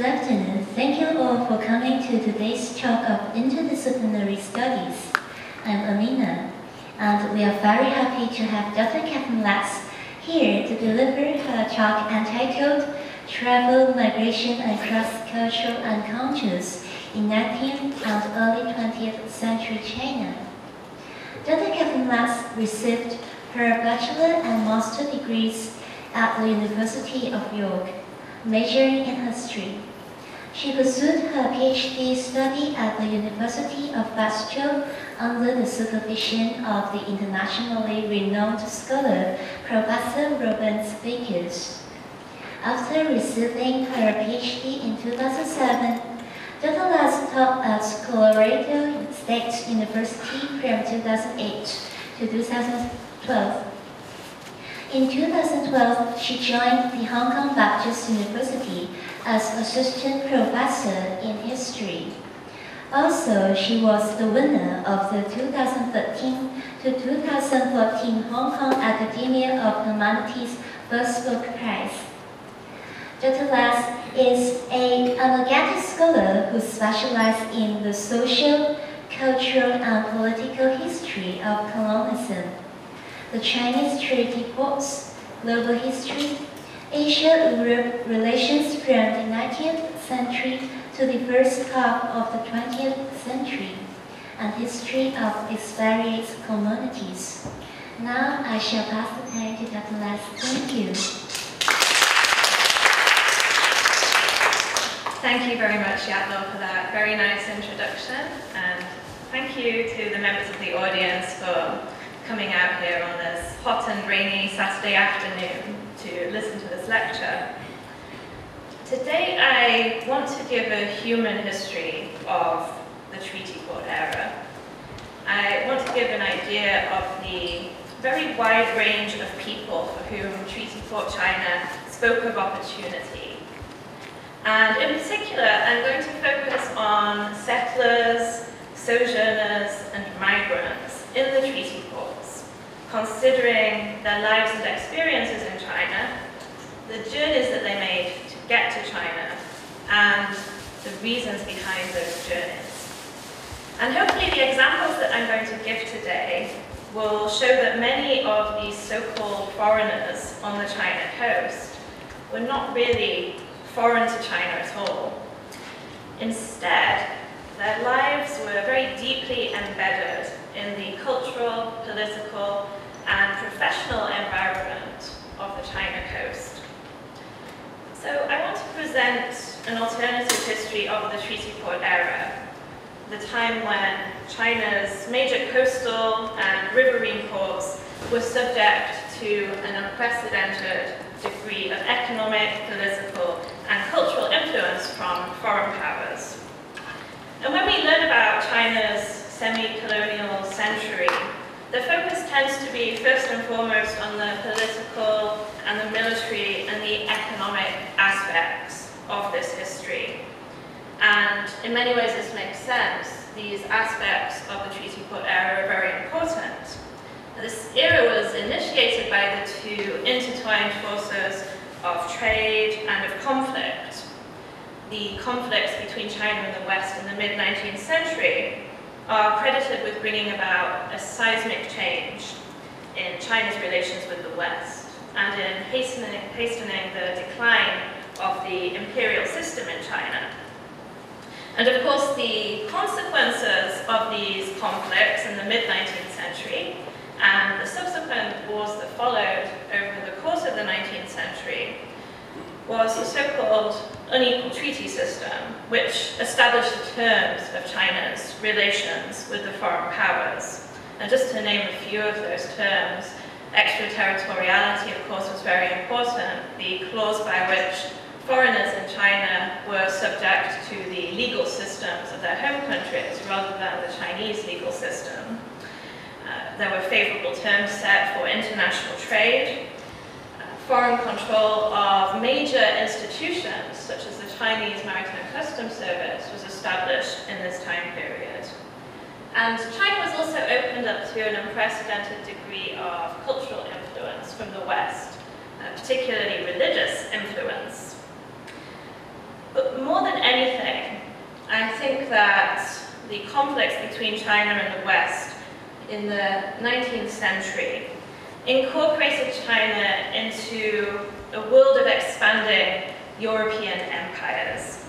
Good afternoon. Thank you all for coming to today's talk of interdisciplinary studies. I'm Amina, and we are very happy to have Dr. Catherine Ladds here to deliver her talk entitled Travel, Migration and Cross-Cultural Encounters in 19th and early 20th century China. Dr. Catherine Ladds received her bachelor and master degrees at the University of York, majoring in history. She pursued her PhD study at the University of Western under the supervision of the internationally renowned scholar Professor Robert Bickers. After receiving her PhD in 2007, Dr. Taught at Colorado State University from 2008 to 2012. In 2012, she joined the Hong Kong Baptist University as assistant professor in history. Also, she was the winner of the 2013 to 2014 Hong Kong Academy of Humanities First Book Prize. Dr. Ladds is a Amagatic scholar who specializes in the social, cultural, and political history of colonialism the Chinese treaty ports, global history, Asia-Europe relations from the 19th century to the first half of the 20th century, and history of its various communities. Now I shall pass the time to Dr. Ladds. Thank you. Thank you very much, Yatlo, for that very nice introduction, and thank you to the members of the audience for coming out here on this hot and rainy Saturday afternoon to listen to this lecture. Today I want to give a human history of the Treaty Port era. I want to give an idea of the very wide range of people for whom Treaty Port China spoke of opportunity. And in particular, I'm going to focus on settlers, sojourners, and migrants in the Treaty ports, considering their lives and experiences in China, the journeys that they made to get to China, and the reasons behind those journeys. And hopefully the examples that I'm going to give today will show that many of these so-called foreigners on the China coast were not really foreign to China at all. Instead, their lives were very deeply embedded in the cultural, political, and professional environment of the China coast. So I want to present an alternative history of the Treaty Port era, the time when China's major coastal and riverine ports were subject to an unprecedented degree of economic, political, and cultural influence from foreign powers. And when we learn about China's semi-colonial century, the focus tends to be first and foremost on the political and the military and the economic aspects of this history. And in many ways this makes sense. These aspects of the Treaty Port era are very important. This era was initiated by the two intertwined forces of trade and of conflict. The conflicts between China and the West in the mid-19th century are credited with bringing about a seismic change in China's relations with the West and in hastening, hastening the decline of the imperial system in China. And of course, the consequences of these conflicts in the mid-19th century and the subsequent wars that followed over the course of the 19th century was the so-called unequal treaty system, which established the terms of China's relations with the foreign powers. And just to name a few of those terms, extraterritoriality, of course, was very important. The clause by which foreigners in China were subject to the legal systems of their home countries rather than the Chinese legal system. Uh, there were favorable terms set for international trade, foreign control of major institutions, such as the Chinese Maritime Customs Service, was established in this time period. And China was also opened up to an unprecedented degree of cultural influence from the West, uh, particularly religious influence. But more than anything, I think that the conflicts between China and the West in the 19th century incorporated China into a world of expanding European empires.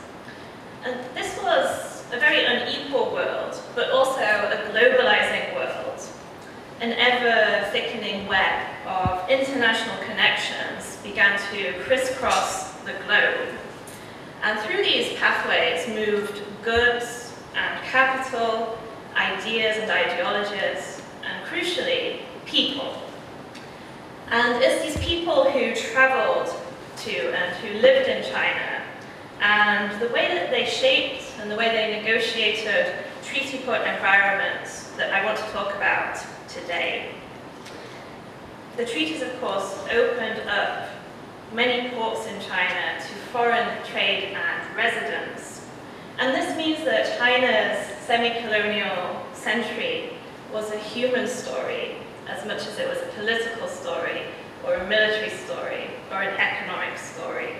And this was a very unequal world, but also a globalizing world, an ever thickening web of international connections began to crisscross the globe. And through these pathways moved goods and capital, ideas and ideologies, and crucially, people. And it's these people who traveled to and who lived in China, and the way that they shaped and the way they negotiated treaty port environments that I want to talk about today. The treaties, of course, opened up many ports in China to foreign trade and residence. And this means that China's semi-colonial century was a human story as much as it was a political story or a military story or an economic story.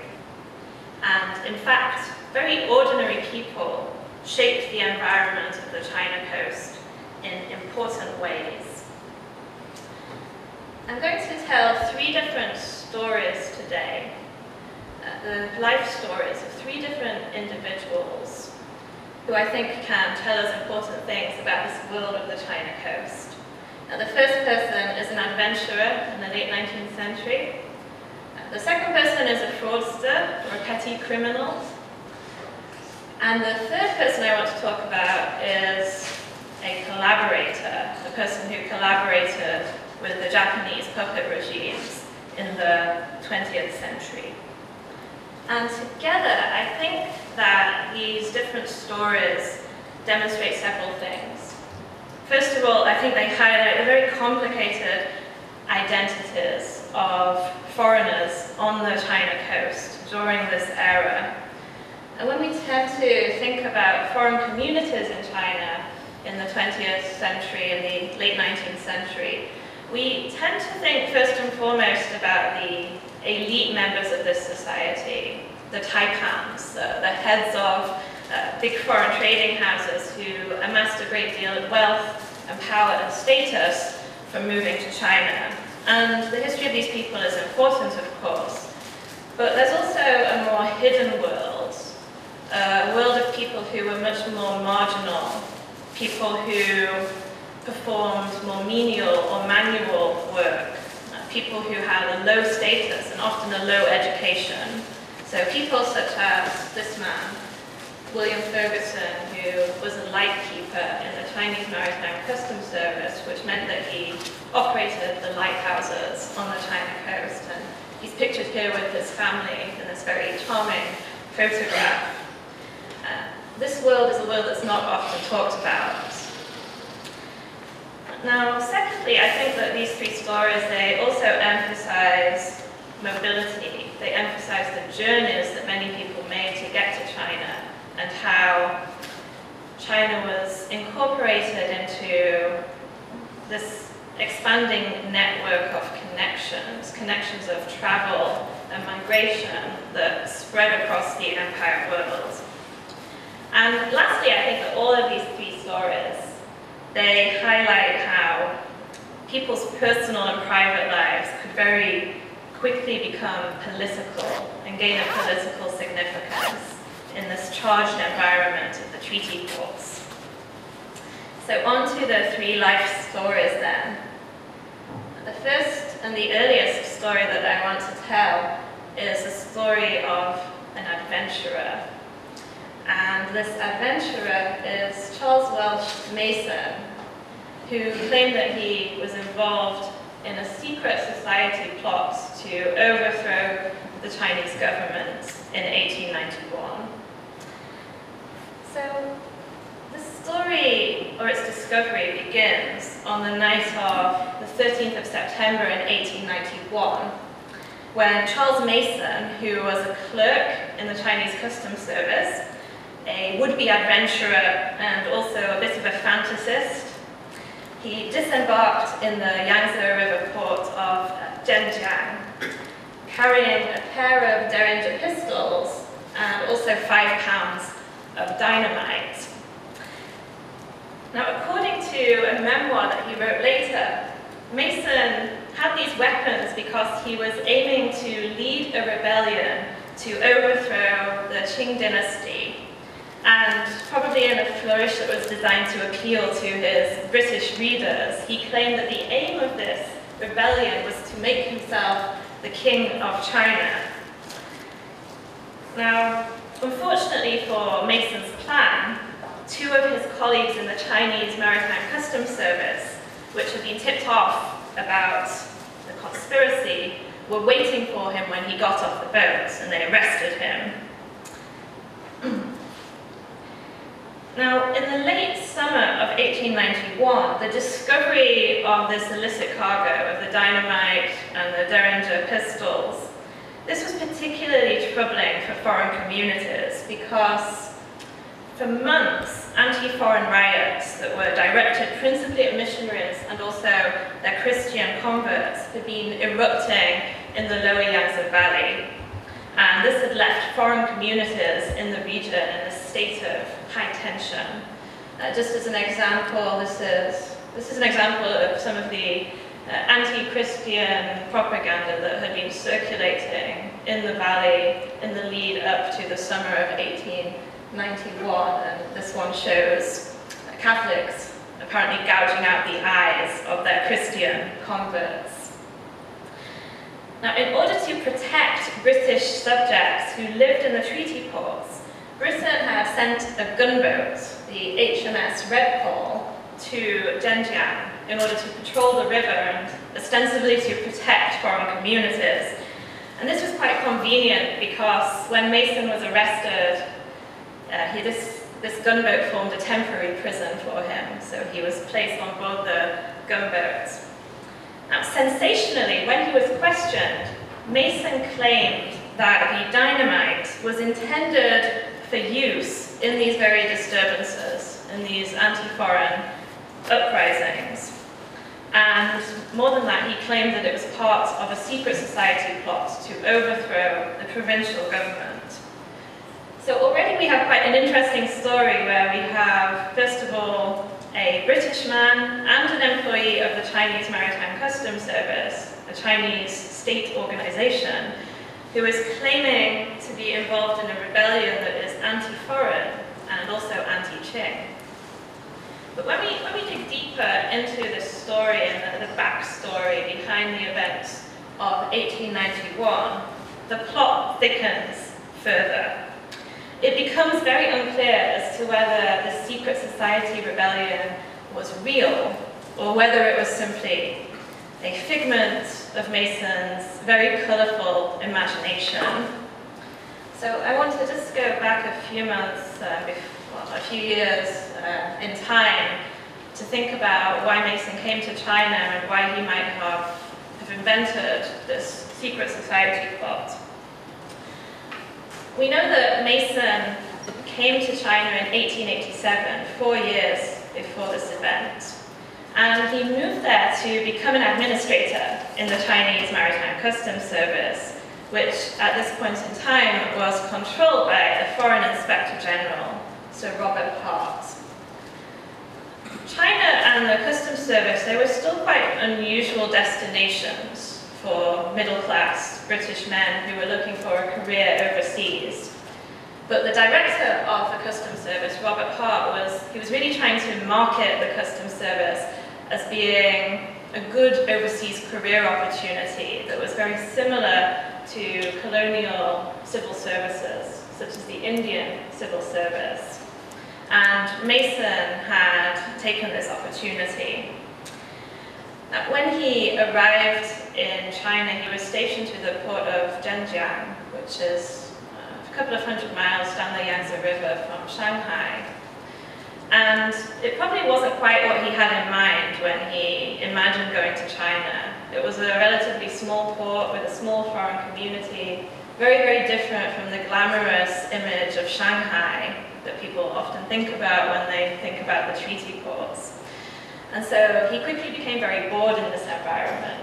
And in fact, very ordinary people shaped the environment of the China coast in important ways. I'm going to tell three different stories today, uh, the life stories of three different individuals who I think can tell us important things about this world of the China coast. Uh, the first person is an adventurer in the late 19th century. The second person is a fraudster or a petty criminal. And the third person I want to talk about is a collaborator, a person who collaborated with the Japanese puppet regimes in the 20th century. And together, I think that these different stories demonstrate several things. First of all, I think they highlight the very complicated identities of foreigners on the China coast during this era. And when we tend to think about foreign communities in China in the 20th century and the late 19th century, we tend to think first and foremost about the elite members of this society, the taipans, the, the heads of uh, big foreign trading houses who amassed a great deal of wealth and power and status from moving to China. And the history of these people is important, of course. But there's also a more hidden world, a world of people who were much more marginal, people who performed more menial or manual work, people who had a low status and often a low education. So people such as this man, William Ferguson, who was a lightkeeper in the Chinese Maritime Customs Service, which meant that he operated the lighthouses on the China coast. And he's pictured here with his family in this very charming photograph. Uh, this world is a world that's not often talked about. Now, secondly, I think that these three stories, they also emphasize mobility. They emphasize the journeys that many people made to get to China and how China was incorporated into this expanding network of connections, connections of travel and migration that spread across the empire world. And lastly, I think that all of these three stories, they highlight how people's personal and private lives could very quickly become political and gain a political significance in this charged environment of the treaty ports. So on to the three life stories then. The first and the earliest story that I want to tell is the story of an adventurer. And this adventurer is Charles Welsh Mason, who claimed that he was involved in a secret society plot to overthrow the Chinese government in 1891. So the story, or its discovery, begins on the night of the 13th of September in 1891, when Charles Mason, who was a clerk in the Chinese Customs Service, a would-be adventurer and also a bit of a fantasist, he disembarked in the Yangtze River port of Zhenjiang, carrying a pair of Derringer pistols and also five pounds of dynamite. Now, according to a memoir that he wrote later, Mason had these weapons because he was aiming to lead a rebellion to overthrow the Qing dynasty, and probably in a flourish that was designed to appeal to his British readers, he claimed that the aim of this rebellion was to make himself the king of China. Now, unfortunately for Mason's plan, two of his colleagues in the Chinese Maritime Customs Service, which had been tipped off about the conspiracy, were waiting for him when he got off the boat and they arrested him. Now, in the late summer of 1891, the discovery of this illicit cargo of the dynamite and the Derringer pistols, this was particularly troubling communities because for months, anti-foreign riots that were directed principally at missionaries and also their Christian converts had been erupting in the lower Yangtze Valley. And this had left foreign communities in the region in a state of high tension. Uh, just as an example, this is, this is an example of some of the uh, anti-Christian propaganda that had been circulating in the valley in the lead up to the summer of 1891. And this one shows Catholics apparently gouging out the eyes of their Christian converts. Now, in order to protect British subjects who lived in the treaty ports, Britain had sent a gunboat, the HMS Redpole, to Zhenjiang in order to patrol the river and ostensibly to protect foreign communities. And this was quite convenient because when Mason was arrested, uh, he, this, this gunboat formed a temporary prison for him, so he was placed on board the gunboat. Now, sensationally, when he was questioned, Mason claimed that the dynamite was intended for use in these very disturbances, in these anti-foreign uprisings. And more than that, he claimed that it was part of a secret society plot to overthrow the provincial government. So already we have quite an interesting story where we have, first of all, a British man and an employee of the Chinese Maritime Customs Service, a Chinese state organization, who is claiming to be involved in a rebellion that is anti-foreign and also anti-Qing. But when we, when we dig deeper into this story and the, the backstory behind the events of 1891, the plot thickens further. It becomes very unclear as to whether the secret society rebellion was real or whether it was simply a figment of Mason's very colourful imagination. So I want to just go back a few months, uh, before, a few years uh, in time to think about why Mason came to China and why he might have, have invented this secret society plot. We know that Mason came to China in 1887, four years before this event. And he moved there to become an administrator in the Chinese Maritime Customs Service, which at this point in time was controlled by the Foreign Inspector General, Sir Robert Hart. China and the Customs Service, they were still quite unusual destinations for middle-class British men who were looking for a career overseas. But the director of the Customs Service, Robert Hart, was, he was really trying to market the Customs Service as being a good overseas career opportunity that was very similar to colonial civil services, such as the Indian civil service. And Mason had taken this opportunity. When he arrived in China, he was stationed to the port of Zhenjiang, which is uh, a couple of hundred miles down the Yangtze River from Shanghai. And it probably wasn't quite what he had in mind when he imagined going to China. It was a relatively small port with a small foreign community, very, very different from the glamorous image of Shanghai that people often think about when they think about the treaty ports. And so he quickly became very bored in this environment.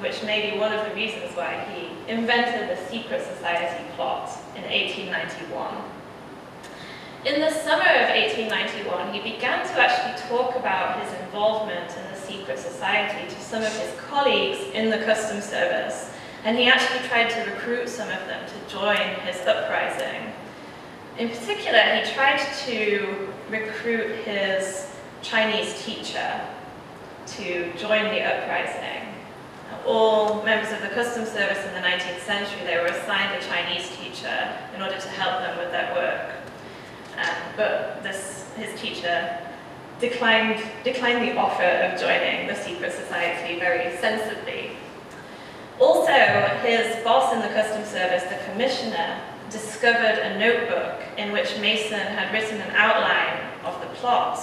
which may be one of the reasons why he invented the secret society plot in 1891. In the summer of 1891, he began to actually talk about his involvement in the secret society to some of his colleagues in the customs service, and he actually tried to recruit some of them to join his uprising. In particular, he tried to recruit his Chinese teacher to join the uprising. All members of the customs service in the 19th century, they were assigned a Chinese teacher in order to help them with their work. Um, but this, his teacher declined, declined the offer of joining the secret society very sensibly. Also, his boss in the customs service, the commissioner, discovered a notebook in which Mason had written an outline of the plot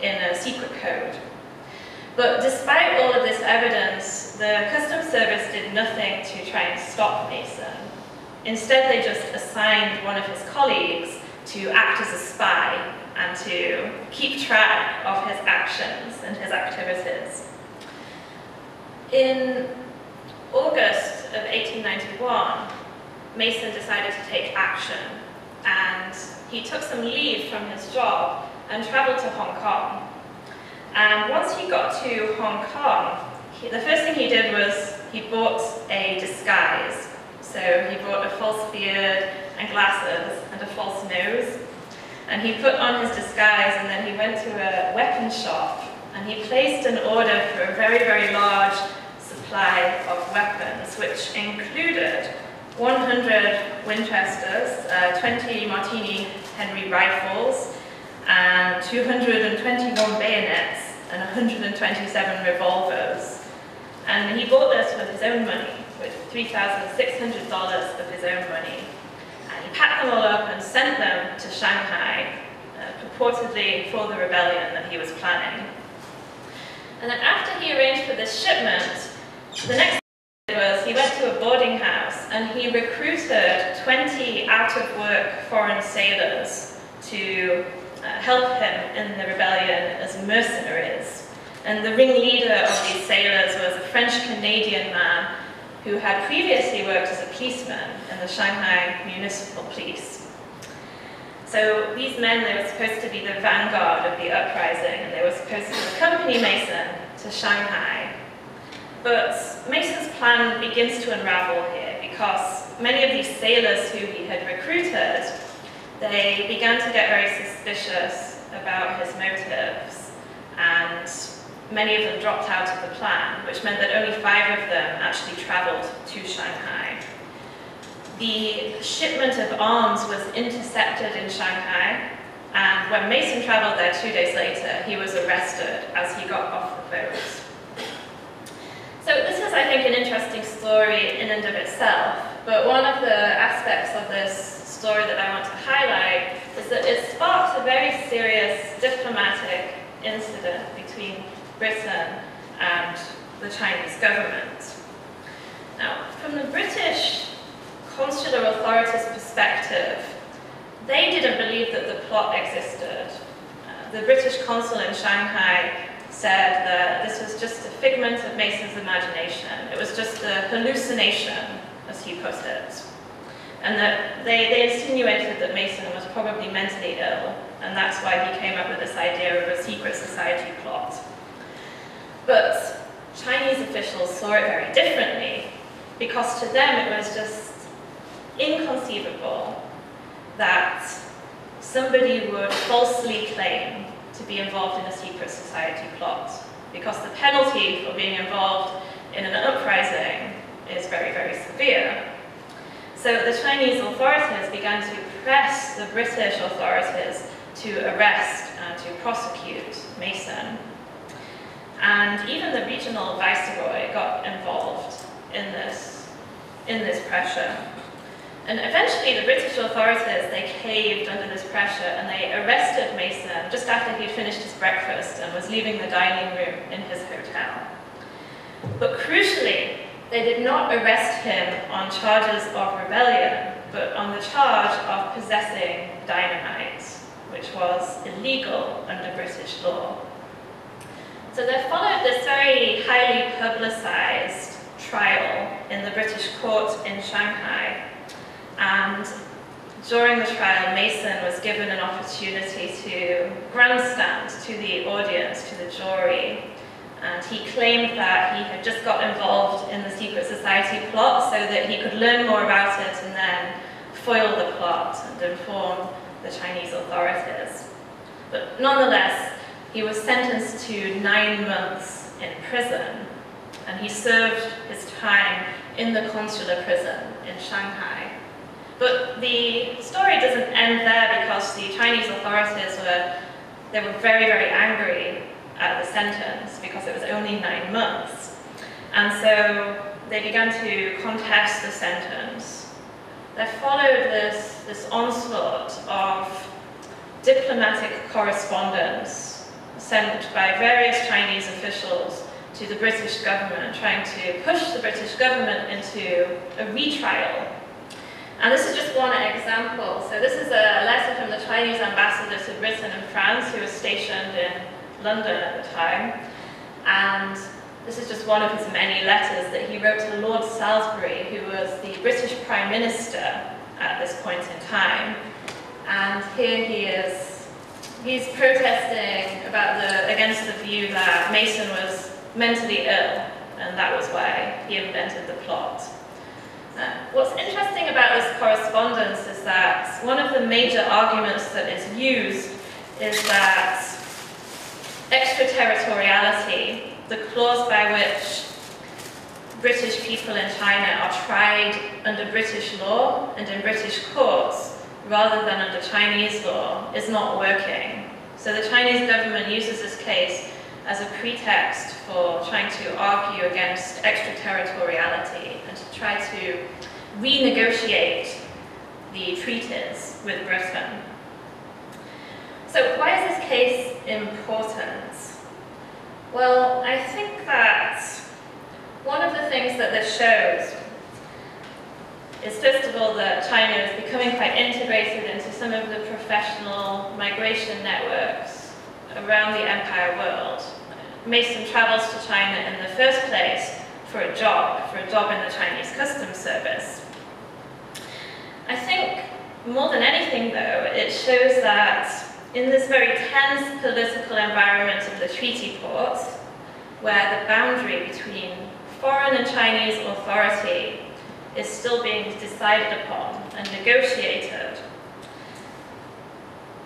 in a secret code. But despite all of this evidence, the Customs Service did nothing to try and stop Mason. Instead, they just assigned one of his colleagues to act as a spy and to keep track of his actions and his activities. In August of 1891, Mason decided to take action and he took some leave from his job and traveled to Hong Kong. And once he got to Hong Kong, he, the first thing he did was he bought a disguise. So he bought a false beard and glasses and a false nose. And he put on his disguise and then he went to a weapon shop and he placed an order for a very, very large supply of weapons, which included 100 Winchesters, uh, 20 Martini Henry rifles, and 221 bayonets, and 127 revolvers. And he bought this with his own money, with $3,600 of his own money. And he packed them all up and sent them to Shanghai, uh, purportedly for the rebellion that he was planning. And then after he arranged for this shipment, the next was he went to a boarding house and he recruited 20 out-of-work foreign sailors to uh, help him in the rebellion as mercenaries. And the ringleader of these sailors was a French-Canadian man who had previously worked as a policeman in the Shanghai Municipal Police. So these men, they were supposed to be the vanguard of the uprising, and they were supposed to accompany Mason to Shanghai but Mason's plan begins to unravel here because many of these sailors who he had recruited, they began to get very suspicious about his motives and many of them dropped out of the plan, which meant that only five of them actually traveled to Shanghai. The shipment of arms was intercepted in Shanghai, and when Mason traveled there two days later, he was arrested as he got off the boat. So this is, I think, an interesting story in and of itself, but one of the aspects of this story that I want to highlight is that it sparked a very serious diplomatic incident between Britain and the Chinese government. Now, from the British consular authorities' perspective, they didn't believe that the plot existed. Uh, the British consul in Shanghai said that this was just a figment of Mason's imagination. It was just a hallucination, as he put it. And that they, they insinuated that Mason was probably mentally ill, and that's why he came up with this idea of a secret society plot. But Chinese officials saw it very differently, because to them it was just inconceivable that somebody would falsely claim to be involved in a secret society plot because the penalty for being involved in an uprising is very, very severe. So the Chinese authorities began to press the British authorities to arrest and to prosecute Mason. And even the regional viceroy got involved in this, in this pressure. And eventually the British authorities, they caved under this pressure and they arrested Mason just after he'd finished his breakfast and was leaving the dining room in his hotel. But crucially, they did not arrest him on charges of rebellion, but on the charge of possessing dynamite, which was illegal under British law. So there followed this very highly publicized trial in the British court in Shanghai. And during the trial, Mason was given an opportunity to grandstand to the audience, to the jury, and he claimed that he had just got involved in the secret society plot so that he could learn more about it and then foil the plot and inform the Chinese authorities. But nonetheless, he was sentenced to nine months in prison, and he served his time in the consular prison in Shanghai. But the story doesn't end there because the Chinese authorities were, they were very, very angry at the sentence because it was only nine months. And so they began to contest the sentence. There followed this, this onslaught of diplomatic correspondence sent by various Chinese officials to the British government, trying to push the British government into a retrial. And this is just one example. So this is a letter from the Chinese ambassador to Britain and France, who was stationed in London at the time. And this is just one of his many letters that he wrote to Lord Salisbury, who was the British Prime Minister at this point in time. And here he is, he's protesting about the, against the view that Mason was mentally ill, and that was why he invented the plot. What's interesting about this correspondence is that one of the major arguments that is used is that extraterritoriality, the clause by which British people in China are tried under British law and in British courts rather than under Chinese law, is not working. So the Chinese government uses this case as a pretext for trying to argue against extraterritoriality try to renegotiate the treaties with Britain. So why is this case important? Well, I think that one of the things that this shows is first of all that China is becoming quite integrated into some of the professional migration networks around the empire world. Mason travels to China in the first place for a job, for a job in the Chinese customs service. I think more than anything though, it shows that in this very tense political environment of the treaty ports, where the boundary between foreign and Chinese authority is still being decided upon and negotiated,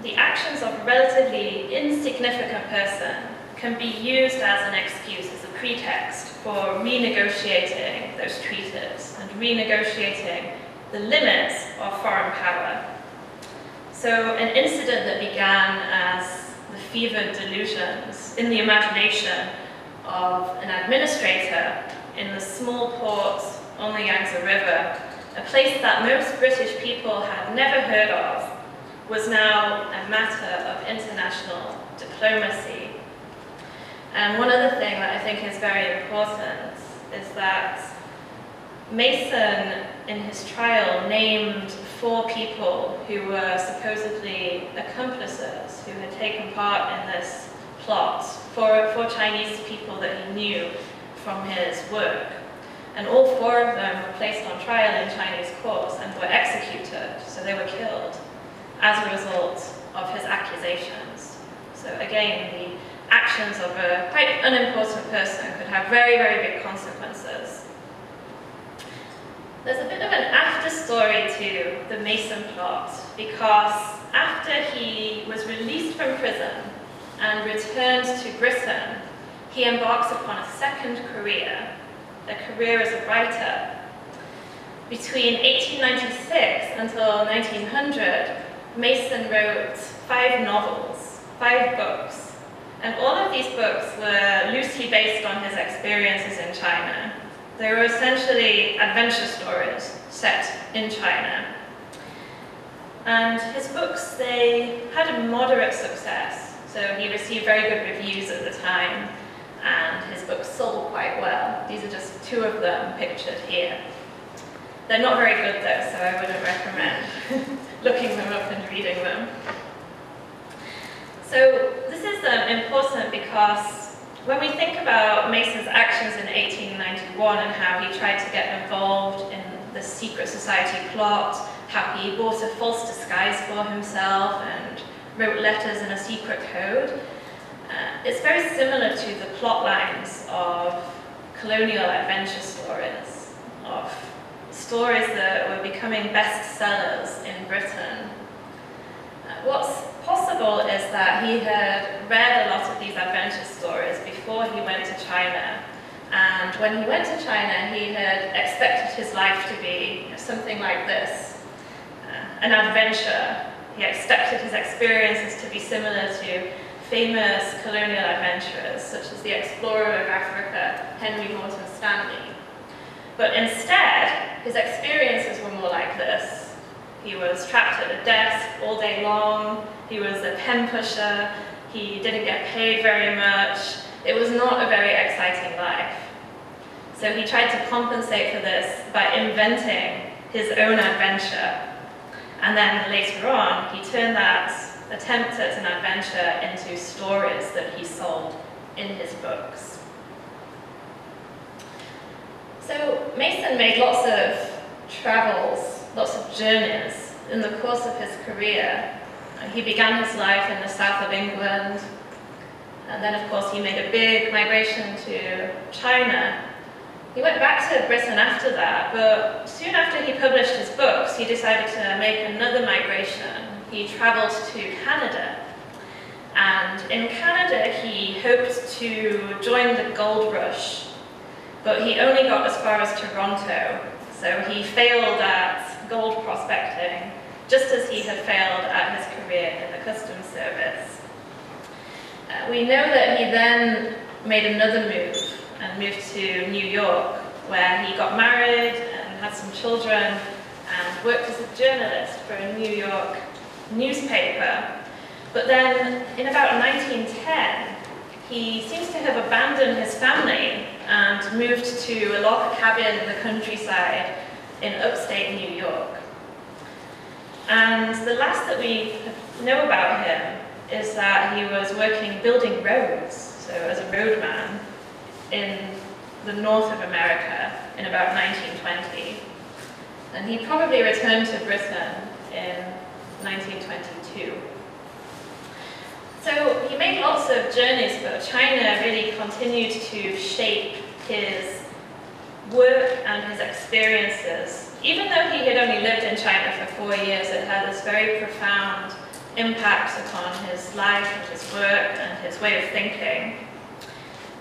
the actions of a relatively insignificant person can be used as an excuse, pretext for renegotiating those treaties and renegotiating the limits of foreign power. So an incident that began as the fevered delusions in the imagination of an administrator in the small port on the Yangtze River, a place that most British people had never heard of, was now a matter of international diplomacy. And one other thing that I think is very important is that Mason, in his trial, named four people who were supposedly accomplices, who had taken part in this plot, for, for Chinese people that he knew from his work. And all four of them were placed on trial in Chinese courts and were executed, so they were killed as a result of his accusations. So again, the actions of a quite unimportant person could have very, very big consequences. There's a bit of an after story to the Mason plot because after he was released from prison and returned to Britain, he embarks upon a second career, a career as a writer. Between 1896 until 1900, Mason wrote five novels, five books, and all of these books were loosely based on his experiences in China. They were essentially adventure stories set in China. And his books, they had a moderate success. So he received very good reviews at the time, and his books sold quite well. These are just two of them pictured here. They're not very good though, so I wouldn't recommend looking them up and reading them. So this is um, important because when we think about Mason's actions in 1891 and how he tried to get involved in the secret society plot, how he bought a false disguise for himself and wrote letters in a secret code, uh, it's very similar to the plot lines of colonial adventure stories, of stories that were becoming bestsellers in Britain. Uh, what's possible is that he had read a lot of these adventure stories before he went to China. And when he went to China, he had expected his life to be something like this, uh, an adventure. He expected his experiences to be similar to famous colonial adventurers, such as the explorer of Africa, Henry Morton Stanley. But instead, his experiences were more like this. He was trapped at a desk all day long, he was a pen pusher, he didn't get paid very much, it was not a very exciting life. So he tried to compensate for this by inventing his own adventure. And then later on, he turned that attempt at an adventure into stories that he sold in his books. So Mason made lots of travels, lots of journeys in the course of his career. Uh, he began his life in the south of England, and then of course he made a big migration to China. He went back to Britain after that, but soon after he published his books, he decided to make another migration. He traveled to Canada. And in Canada, he hoped to join the gold rush, but he only got as far as Toronto. So he failed at gold prospecting, just as he had failed at his career in the Customs Service. Uh, we know that he then made another move and moved to New York, where he got married and had some children and worked as a journalist for a New York newspaper. But then in about 1910, he seems to have abandoned his family and moved to a log cabin in the countryside in upstate New York. And the last that we know about him is that he was working building roads, so as a roadman in the north of America in about 1920. And he probably returned to Britain in 1922. So he made lots of journeys, but China really continued to shape his work and his experiences. Even though he had only lived in China for four years, it had this very profound impact upon his life and his work and his way of thinking.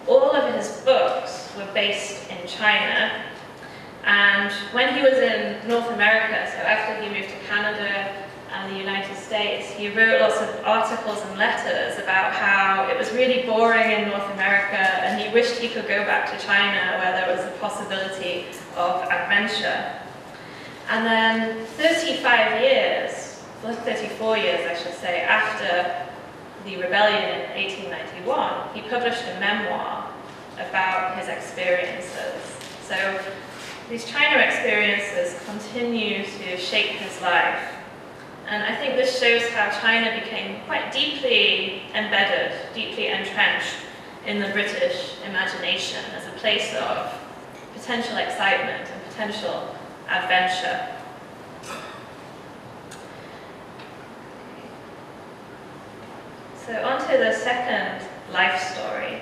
All of his books were based in China, and when he was in North America, so after he moved to Canada and the United States, he wrote lots of articles and letters about how it was really boring in North America and he wished he could go back to China where there was a possibility of adventure. And then 35 years, 34 years I should say, after the rebellion in 1891, he published a memoir about his experiences. So these China experiences continue to shape his life. And I think this shows how China became quite deeply embedded, deeply entrenched in the British imagination as a place of potential excitement and potential adventure. So on to the second life story.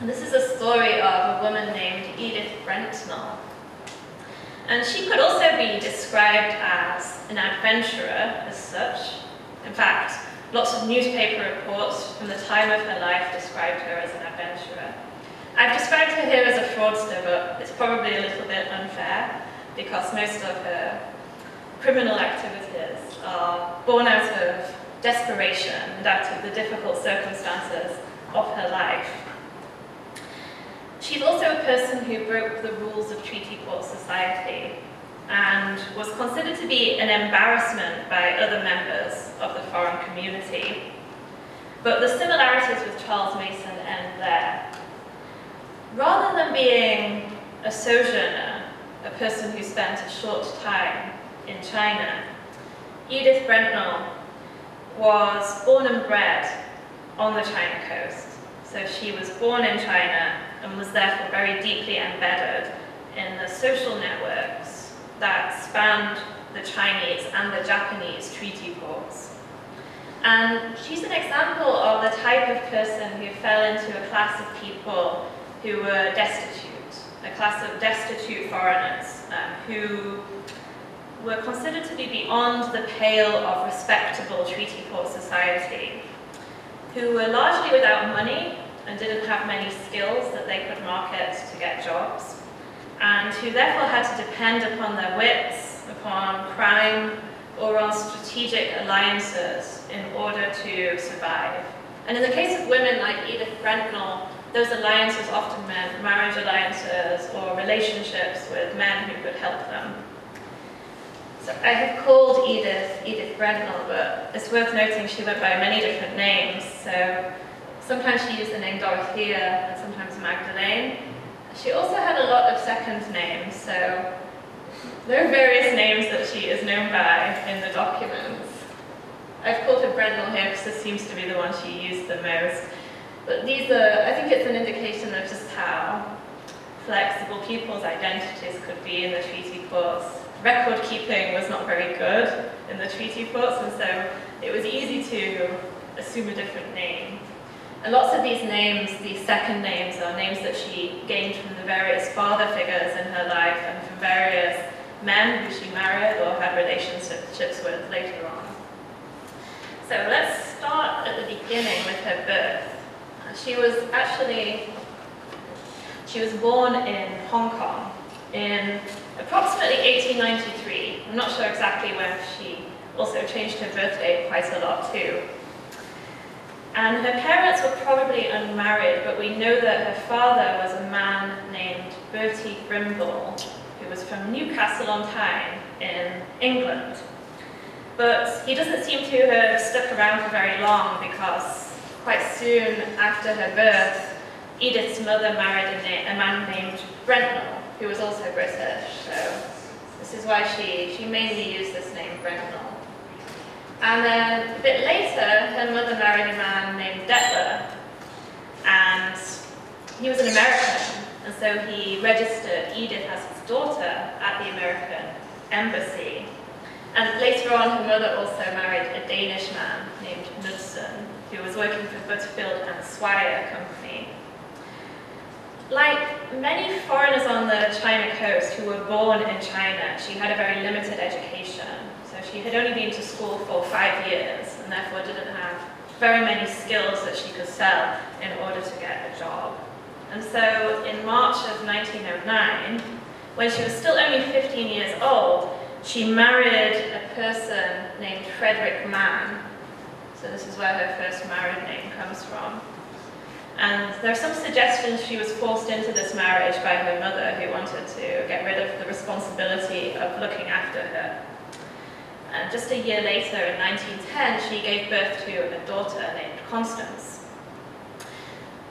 And this is a story of a woman named Edith Brentnall. And she could also be described as an adventurer as such. In fact, lots of newspaper reports from the time of her life described her as an adventurer. I've described her here as a fraudster, but it's probably a little bit unfair because most of her criminal activities are born out of desperation and out of the difficult circumstances of her life. She's also a person who broke the rules of treaty port society and was considered to be an embarrassment by other members of the foreign community. But the similarities with Charles Mason end there. Rather than being a sojourner, a person who spent a short time in China, Edith Brentnell was born and bred on the China coast. So she was born in China and was therefore very deeply embedded in the social networks that spanned the Chinese and the Japanese treaty ports. And she's an example of the type of person who fell into a class of people who were destitute, a class of destitute foreigners um, who were considered to be beyond the pale of respectable treaty port society, who were largely without money and didn't have many skills that they could market to get jobs, and who therefore had to depend upon their wits, upon crime, or on strategic alliances in order to survive. And in the case of women like Edith Brentnell, those alliances often meant marriage alliances or relationships with men who could help them. So I have called Edith Edith Brentnell, but it's worth noting she went by many different names. So sometimes she used the name Dorothea and sometimes Magdalene. She also had a lot of second names, so there are various names that she is known by in the documents. I've called her Brentnell here because this seems to be the one she used the most. But these are, I think it's an indication of just how flexible people's identities could be in the treaty ports. Record keeping was not very good in the treaty ports, and so it was easy to assume a different name. And lots of these names, these second names, are names that she gained from the various father figures in her life and from various men who she married or had relationships with later on. So let's start at the beginning with her birth. She was actually, she was born in Hong Kong in approximately 1893. I'm not sure exactly when she also changed her birth date quite a lot too. And her parents were probably unmarried, but we know that her father was a man named Bertie Brimble, who was from Newcastle on Tyne in England. But he doesn't seem to have stuck around for very long because quite soon after her birth, Edith's mother married a, a man named Brentnell, who was also British. So this is why she, she mainly used this name, Brentnell. And then a bit later, her mother married a man named Detler, and he was an American, and so he registered Edith as his daughter at the American embassy. And later on, her mother also married a Danish man named Knudsen, who was working for Butterfield and Swire Company. Like many foreigners on the China coast who were born in China, she had a very limited education. She had only been to school for five years and therefore didn't have very many skills that she could sell in order to get a job. And so in March of 1909, when she was still only 15 years old, she married a person named Frederick Mann. So this is where her first married name comes from. And there are some suggestions she was forced into this marriage by her mother who wanted to get rid of the responsibility of looking after her. And just a year later, in 1910, she gave birth to a daughter named Constance.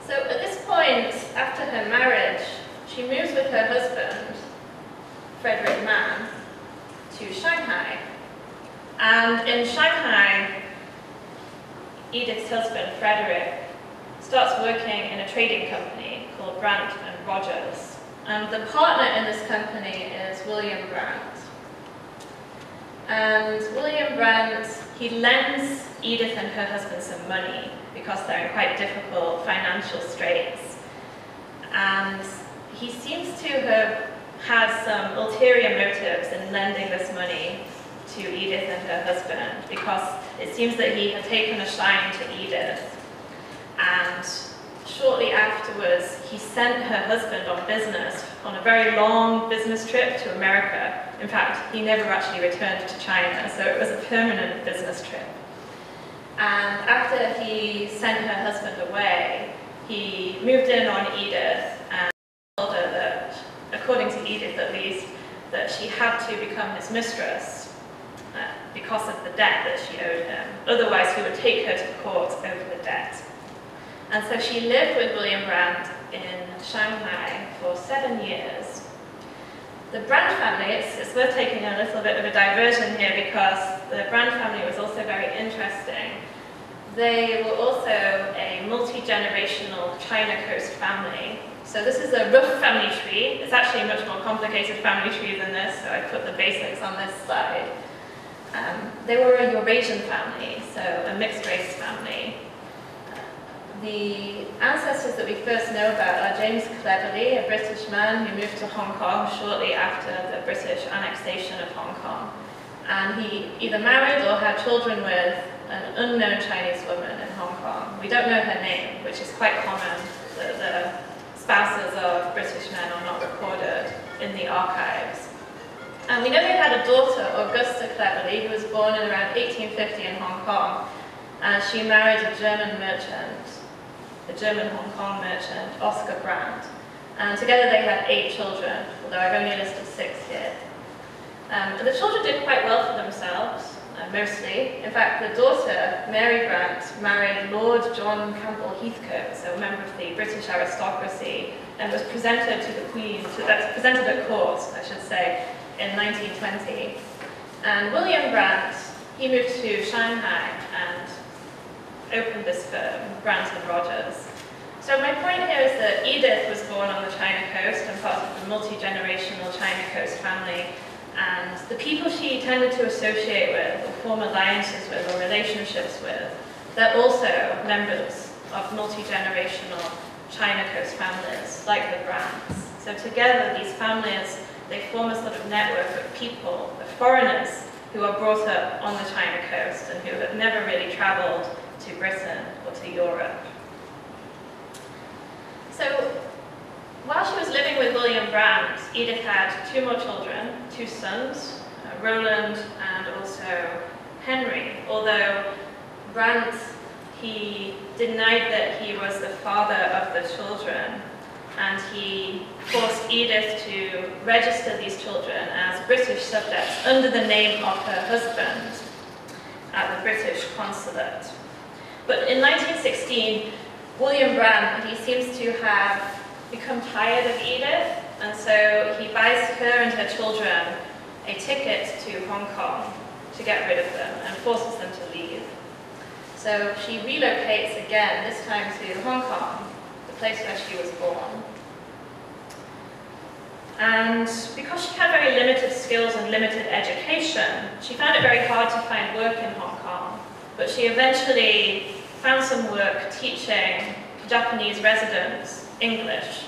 So at this point, after her marriage, she moves with her husband, Frederick Mann, to Shanghai. And in Shanghai, Edith's husband, Frederick, starts working in a trading company called Brandt and Rogers. And the partner in this company is William Brandt. And William Brandt, he lends Edith and her husband some money because they're in quite difficult financial straits. And he seems to have had some ulterior motives in lending this money to Edith and her husband because it seems that he had taken a shine to Edith and shortly afterwards he sent her husband on business on a very long business trip to America. In fact, he never actually returned to China, so it was a permanent business trip. And after he sent her husband away, he moved in on Edith and told her that, according to Edith at least, that she had to become his mistress uh, because of the debt that she owed him. Otherwise, he would take her to court over the debt. And so she lived with William Brandt in Shanghai for seven years. The Brandt family, it's, it's worth taking a little bit of a diversion here because the Brandt family was also very interesting. They were also a multi-generational China Coast family. So this is a rough family tree. It's actually a much more complicated family tree than this, so I put the basics on this slide. Um, they were a Eurasian family, so a mixed race family. The ancestors that we first know about are James Cleverly, a British man who moved to Hong Kong shortly after the British annexation of Hong Kong. And he either married or had children with an unknown Chinese woman in Hong Kong. We don't know her name, which is quite common. The, the spouses of British men are not recorded in the archives. And we know they had a daughter, Augusta Cleverly, who was born in around 1850 in Hong Kong. And she married a German merchant, a German Hong Kong merchant, Oscar Brandt. And together they had eight children, although I've only listed six here. Um, the children did quite well for themselves, uh, mostly. In fact, the daughter, Mary Brandt, married Lord John Campbell Heathcote, so a member of the British aristocracy, and was presented to the Queen, to, presented at court, I should say, in 1920. And William Brandt, he moved to Shanghai and opened this firm, Brandt and Rogers. So my point here is that Edith was born on the China coast and part of the multi-generational China coast family. And the people she tended to associate with, or form alliances with, or relationships with, they're also members of multi-generational China coast families, like the Brandts. So together, these families they form a sort of network of people, of foreigners, who are brought up on the China coast and who have never really traveled to Britain or to Europe. So while she was living with William Brandt, Edith had two more children, two sons, uh, Roland and also Henry, although Brandt, he denied that he was the father of the children and he forced Edith to register these children as British subjects under the name of her husband at the British consulate. But in 1916, William Brandt, he seems to have become tired of Edith, and so he buys her and her children a ticket to Hong Kong to get rid of them and forces them to leave. So she relocates again, this time to Hong Kong, the place where she was born. And because she had very limited skills and limited education, she found it very hard to find work in Hong Kong. But she eventually found some work teaching Japanese residents English.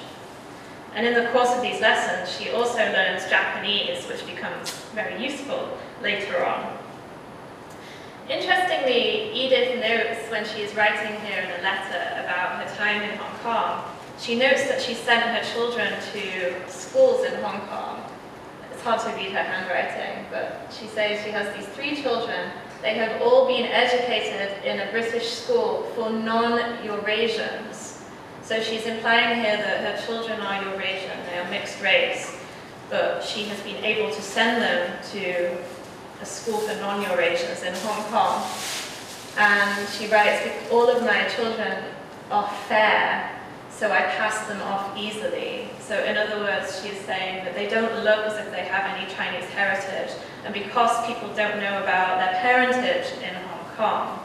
And in the course of these lessons, she also learns Japanese, which becomes very useful later on. Interestingly, Edith notes when she is writing here in a letter about her time in Hong Kong, she notes that she sent her children to schools in Hong Kong. It's hard to read her handwriting, but she says she has these three children. They have all been educated in a British school for non-Eurasians. So she's implying here that her children are Eurasian, they are mixed race, but she has been able to send them to a school for non-Eurasians in Hong Kong. And she writes, all of my children are fair, so I pass them off easily. So in other words, she is saying that they don't look as if they have any Chinese heritage, and because people don't know about their parentage in Hong Kong,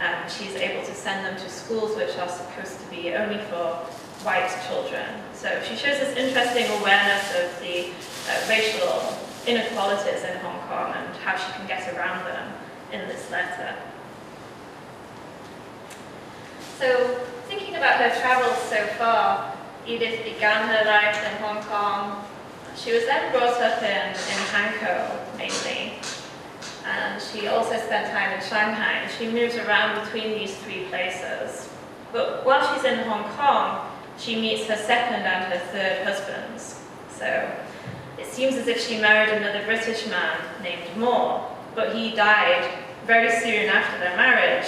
um, she's able to send them to schools which are supposed to be only for white children. So she shows this interesting awareness of the uh, racial inequalities in Hong Kong and how she can get around them in this letter. So thinking about her travels so far, Edith began her life in Hong Kong. She was then brought up in, in Hankou, mainly. And she also spent time in Shanghai, she moves around between these three places. But while she's in Hong Kong, she meets her second and her third husbands. So it seems as if she married another British man named Moore, but he died very soon after their marriage.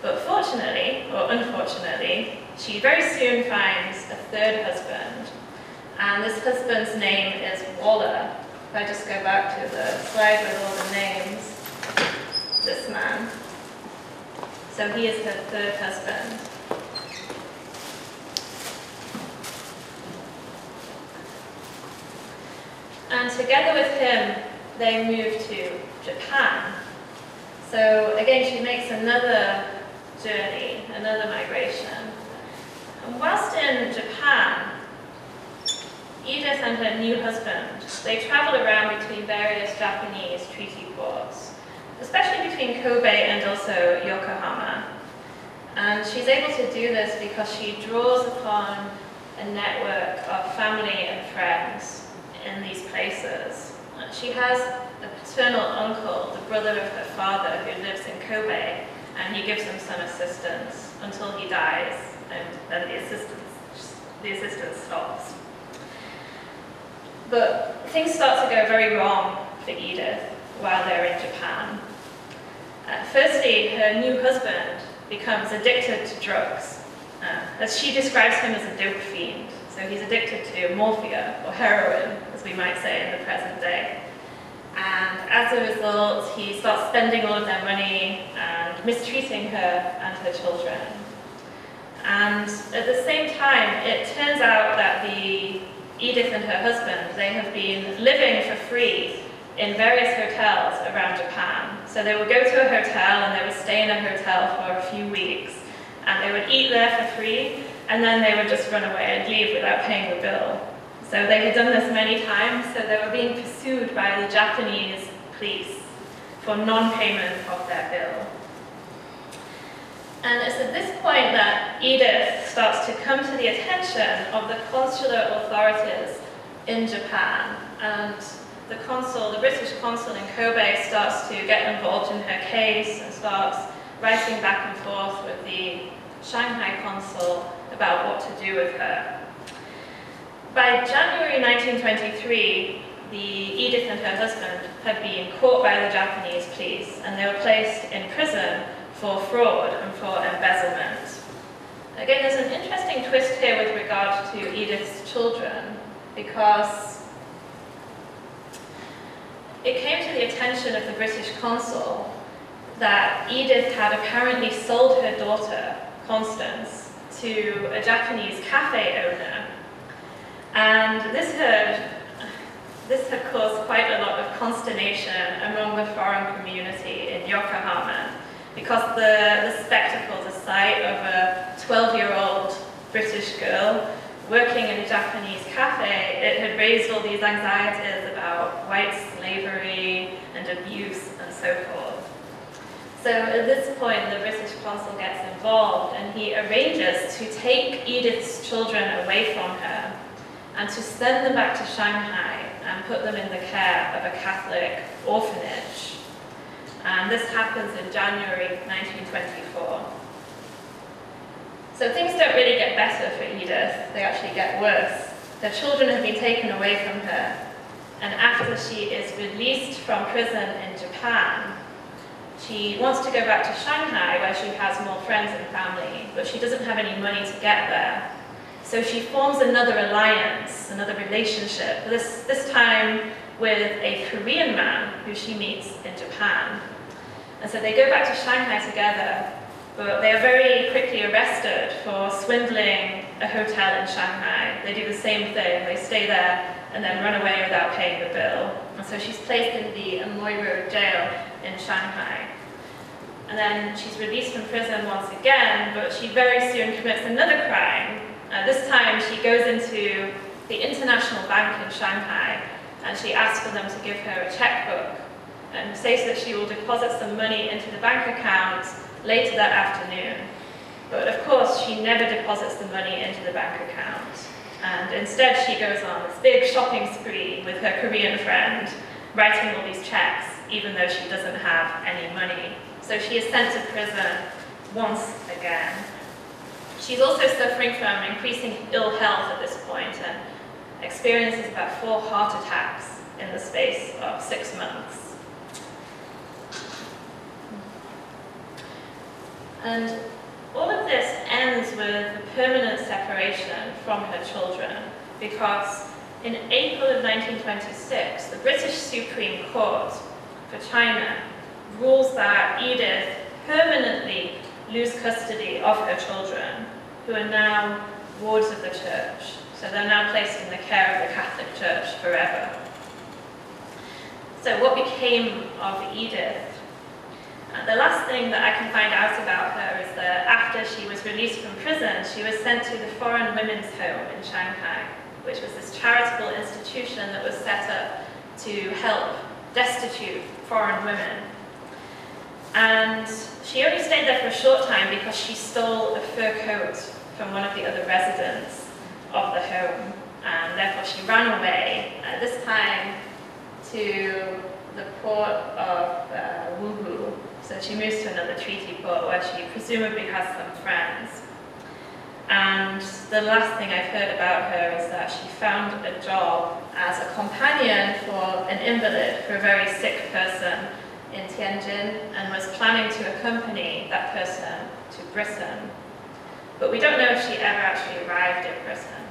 But fortunately, or unfortunately, she very soon finds a third husband. And this husband's name is Waller. If I just go back to the slide with all the names, this man. So he is her third husband. And together with him, they move to Japan. So again, she makes another journey, another migration. Whilst in Japan, Edith and her new husband, they travel around between various Japanese treaty ports, especially between Kobe and also Yokohama. And she's able to do this because she draws upon a network of family and friends in these places. She has a paternal uncle, the brother of her father, who lives in Kobe, and he gives them some assistance until he dies, and the assistance, the assistance stops. But things start to go very wrong for Edith while they're in Japan. Uh, firstly, her new husband becomes addicted to drugs, uh, as she describes him as a dope fiend. So he's addicted to morphia, or heroin, as we might say in the present day. And as a result, he starts spending all of their money and mistreating her and her children. And at the same time, it turns out that the Edith and her husband, they have been living for free in various hotels around Japan. So they would go to a hotel and they would stay in a hotel for a few weeks and they would eat there for free and then they would just run away and leave without paying the bill. So they had done this many times, so they were being pursued by the Japanese police for non-payment of their bill. And it's at this point that Edith starts to come to the attention of the consular authorities in Japan. And the consul, the British consul in Kobe, starts to get involved in her case and starts writing back and forth with the Shanghai consul about what to do with her. By January 1923, the Edith and her husband had been caught by the Japanese police and they were placed in prison for fraud and for embezzlement. Again, there's an interesting twist here with regard to Edith's children because it came to the attention of the British consul that Edith had apparently sold her daughter, Constance, to a Japanese cafe owner. And this had, this had caused quite a lot of consternation among the foreign community in Yokohama because the, the spectacle, the sight of a 12-year-old British girl working in a Japanese cafe, it had raised all these anxieties about white slavery and abuse and so forth. So at this point, the British consul gets involved and he arranges to take Edith's children away from her and to send them back to Shanghai and put them in the care of a Catholic orphanage. And this happens in January 1924. So things don't really get better for Edith, they actually get worse. Her children have been taken away from her, and after she is released from prison in Japan, she wants to go back to Shanghai where she has more friends and family, but she doesn't have any money to get there. So she forms another alliance, another relationship, this, this time with a Korean man who she meets in Japan. And so they go back to Shanghai together, but they are very quickly arrested for swindling a hotel in Shanghai. They do the same thing, they stay there and then run away without paying the bill. And so she's placed in the Amoy Road jail in Shanghai. And then she's released from prison once again, but she very soon commits another crime. Uh, this time she goes into the International Bank in Shanghai and she asks for them to give her a checkbook and says that she will deposit some money into the bank account later that afternoon. But of course, she never deposits the money into the bank account. And instead, she goes on this big shopping spree with her Korean friend, writing all these checks, even though she doesn't have any money. So she is sent to prison once again. She's also suffering from increasing ill health at this point and experiences about four heart attacks in the space of six months. And all of this ends with a permanent separation from her children because in April of 1926, the British Supreme Court for China rules that Edith permanently lose custody of her children, who are now wards of the church. So they're now placed in the care of the Catholic Church forever. So what became of Edith the last thing that I can find out about her is that after she was released from prison, she was sent to the Foreign Women's Home in Shanghai, which was this charitable institution that was set up to help destitute foreign women. And she only stayed there for a short time because she stole a fur coat from one of the other residents of the home. And therefore she ran away, at this time to the port of uh, Wuhu. So she moves to another treaty port where she presumably has some friends. And the last thing I've heard about her is that she found a job as a companion for an invalid, for a very sick person in Tianjin, and was planning to accompany that person to Britain. But we don't know if she ever actually arrived in Britain.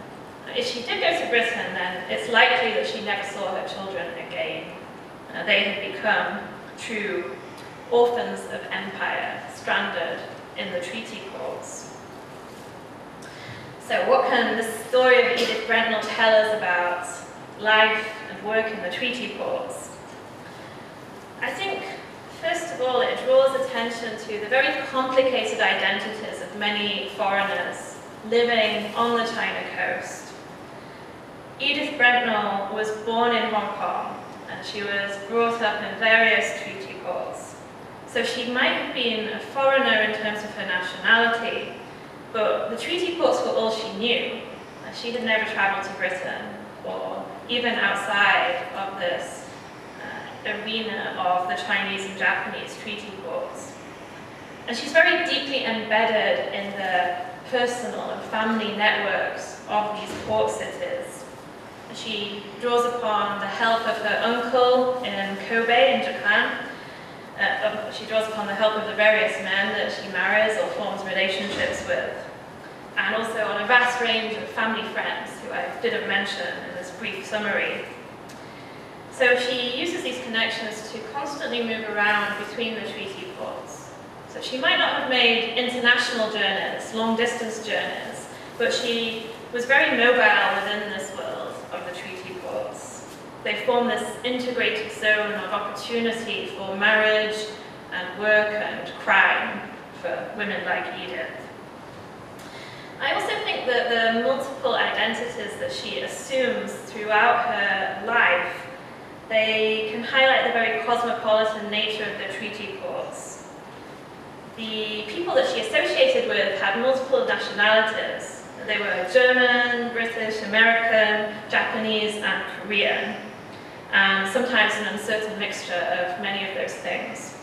If she did go to Britain, then it's likely that she never saw her children again. Uh, they had become true orphans of empire, stranded in the treaty ports. So what can the story of Edith Brentnell tell us about life and work in the treaty ports? I think, first of all, it draws attention to the very complicated identities of many foreigners living on the China coast. Edith Brentnell was born in Hong Kong, and she was brought up in various treaty ports. So she might have been a foreigner in terms of her nationality, but the treaty ports were all she knew. She had never traveled to Britain or even outside of this uh, arena of the Chinese and Japanese treaty ports. And she's very deeply embedded in the personal and family networks of these port cities. She draws upon the help of her uncle in Kobe in Japan. Uh, she draws upon the help of the various men that she marries or forms relationships with and also on a vast range of family friends who I didn't mention in this brief summary. So she uses these connections to constantly move around between the treaty ports. So she might not have made international journeys, long distance journeys, but she was very mobile within this world of the treaty ports. They form this integrated zone of opportunity for marriage and work and crime for women like Edith. I also think that the multiple identities that she assumes throughout her life, they can highlight the very cosmopolitan nature of the treaty ports. The people that she associated with had multiple nationalities. They were German, British, American, Japanese, and Korean, and sometimes an uncertain mixture of many of those things.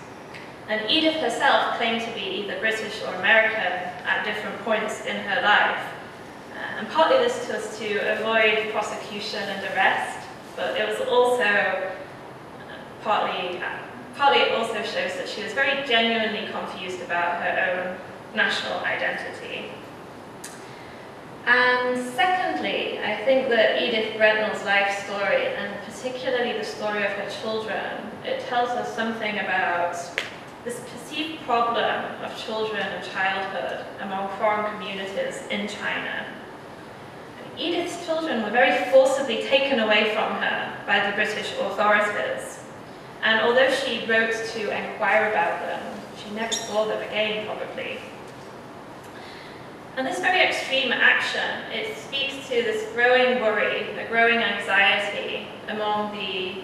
And Edith herself claimed to be either British or American at different points in her life. Uh, and partly this was to avoid prosecution and arrest, but it was also uh, partly, uh, partly it also shows that she was very genuinely confused about her own national identity. And secondly, I think that Edith Brentnell's life story, and particularly the story of her children, it tells us something about this perceived problem of children and childhood among foreign communities in China. Edith's children were very forcibly taken away from her by the British authorities. And although she wrote to inquire about them, she never saw them again, probably. And this very extreme action, it speaks to this growing worry, a growing anxiety among the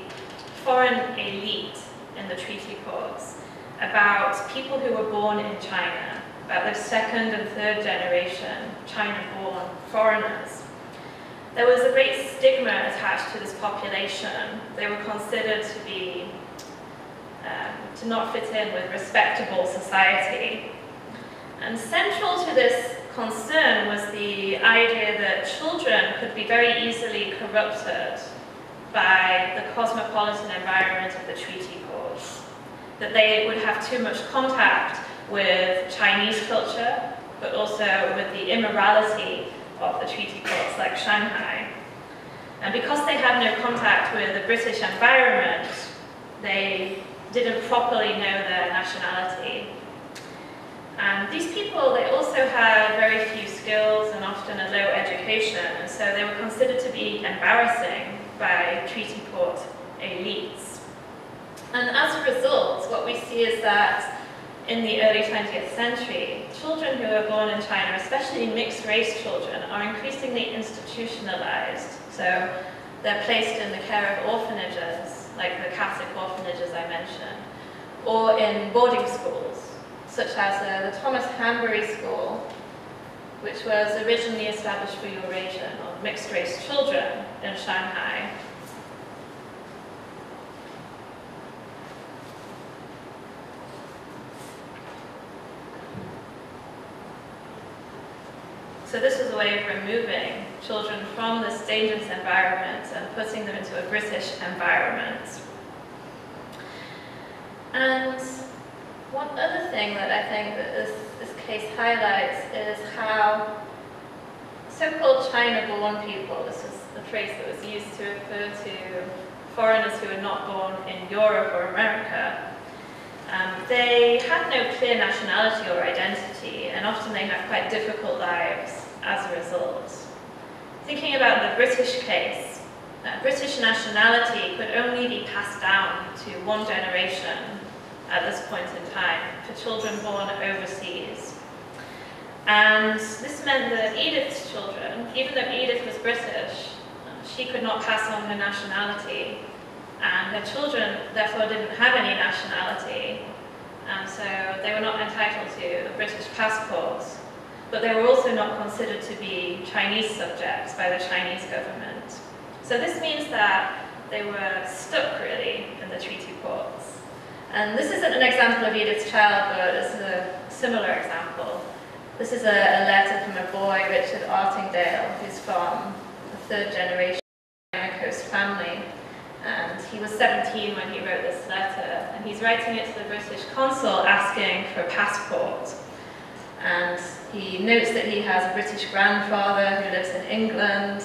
foreign elite in the treaty ports about people who were born in China, about the second and third generation China-born foreigners. There was a great stigma attached to this population. They were considered to be, um, to not fit in with respectable society. And central to this concern was the idea that children could be very easily corrupted by the cosmopolitan environment of the treaty ports that they would have too much contact with Chinese culture, but also with the immorality of the treaty ports like Shanghai. And because they had no contact with the British environment, they didn't properly know their nationality. And these people, they also had very few skills and often a low education, and so they were considered to be embarrassing by treaty port elites. And as a result, what we see is that in the early 20th century, children who are born in China, especially mixed race children, are increasingly institutionalized. So they're placed in the care of orphanages, like the Catholic orphanages I mentioned, or in boarding schools, such as uh, the Thomas Hanbury School, which was originally established for Eurasian or mixed race children in Shanghai. So this was a way of removing children from this dangerous environment and putting them into a British environment. And one other thing that I think that this, this case highlights is how so-called China-born people, this is the phrase that was used to refer to foreigners who were not born in Europe or America, um, they had no clear nationality or identity, and often they have quite difficult lives as a result. Thinking about the British case, British nationality could only be passed down to one generation at this point in time for children born overseas. And this meant that Edith's children, even though Edith was British, she could not pass on her nationality. And her children, therefore, didn't have any nationality. And so they were not entitled to a British passport. But they were also not considered to be Chinese subjects by the Chinese government. So this means that they were stuck, really, in the treaty ports. And this isn't an example of Edith's child, but it's a similar example. This is a, a letter from a boy, Richard Artingdale, who's from a third generation Coast family. And he was 17 when he wrote this letter, and he's writing it to the British consul asking for a passport. And he notes that he has a British grandfather who lives in England.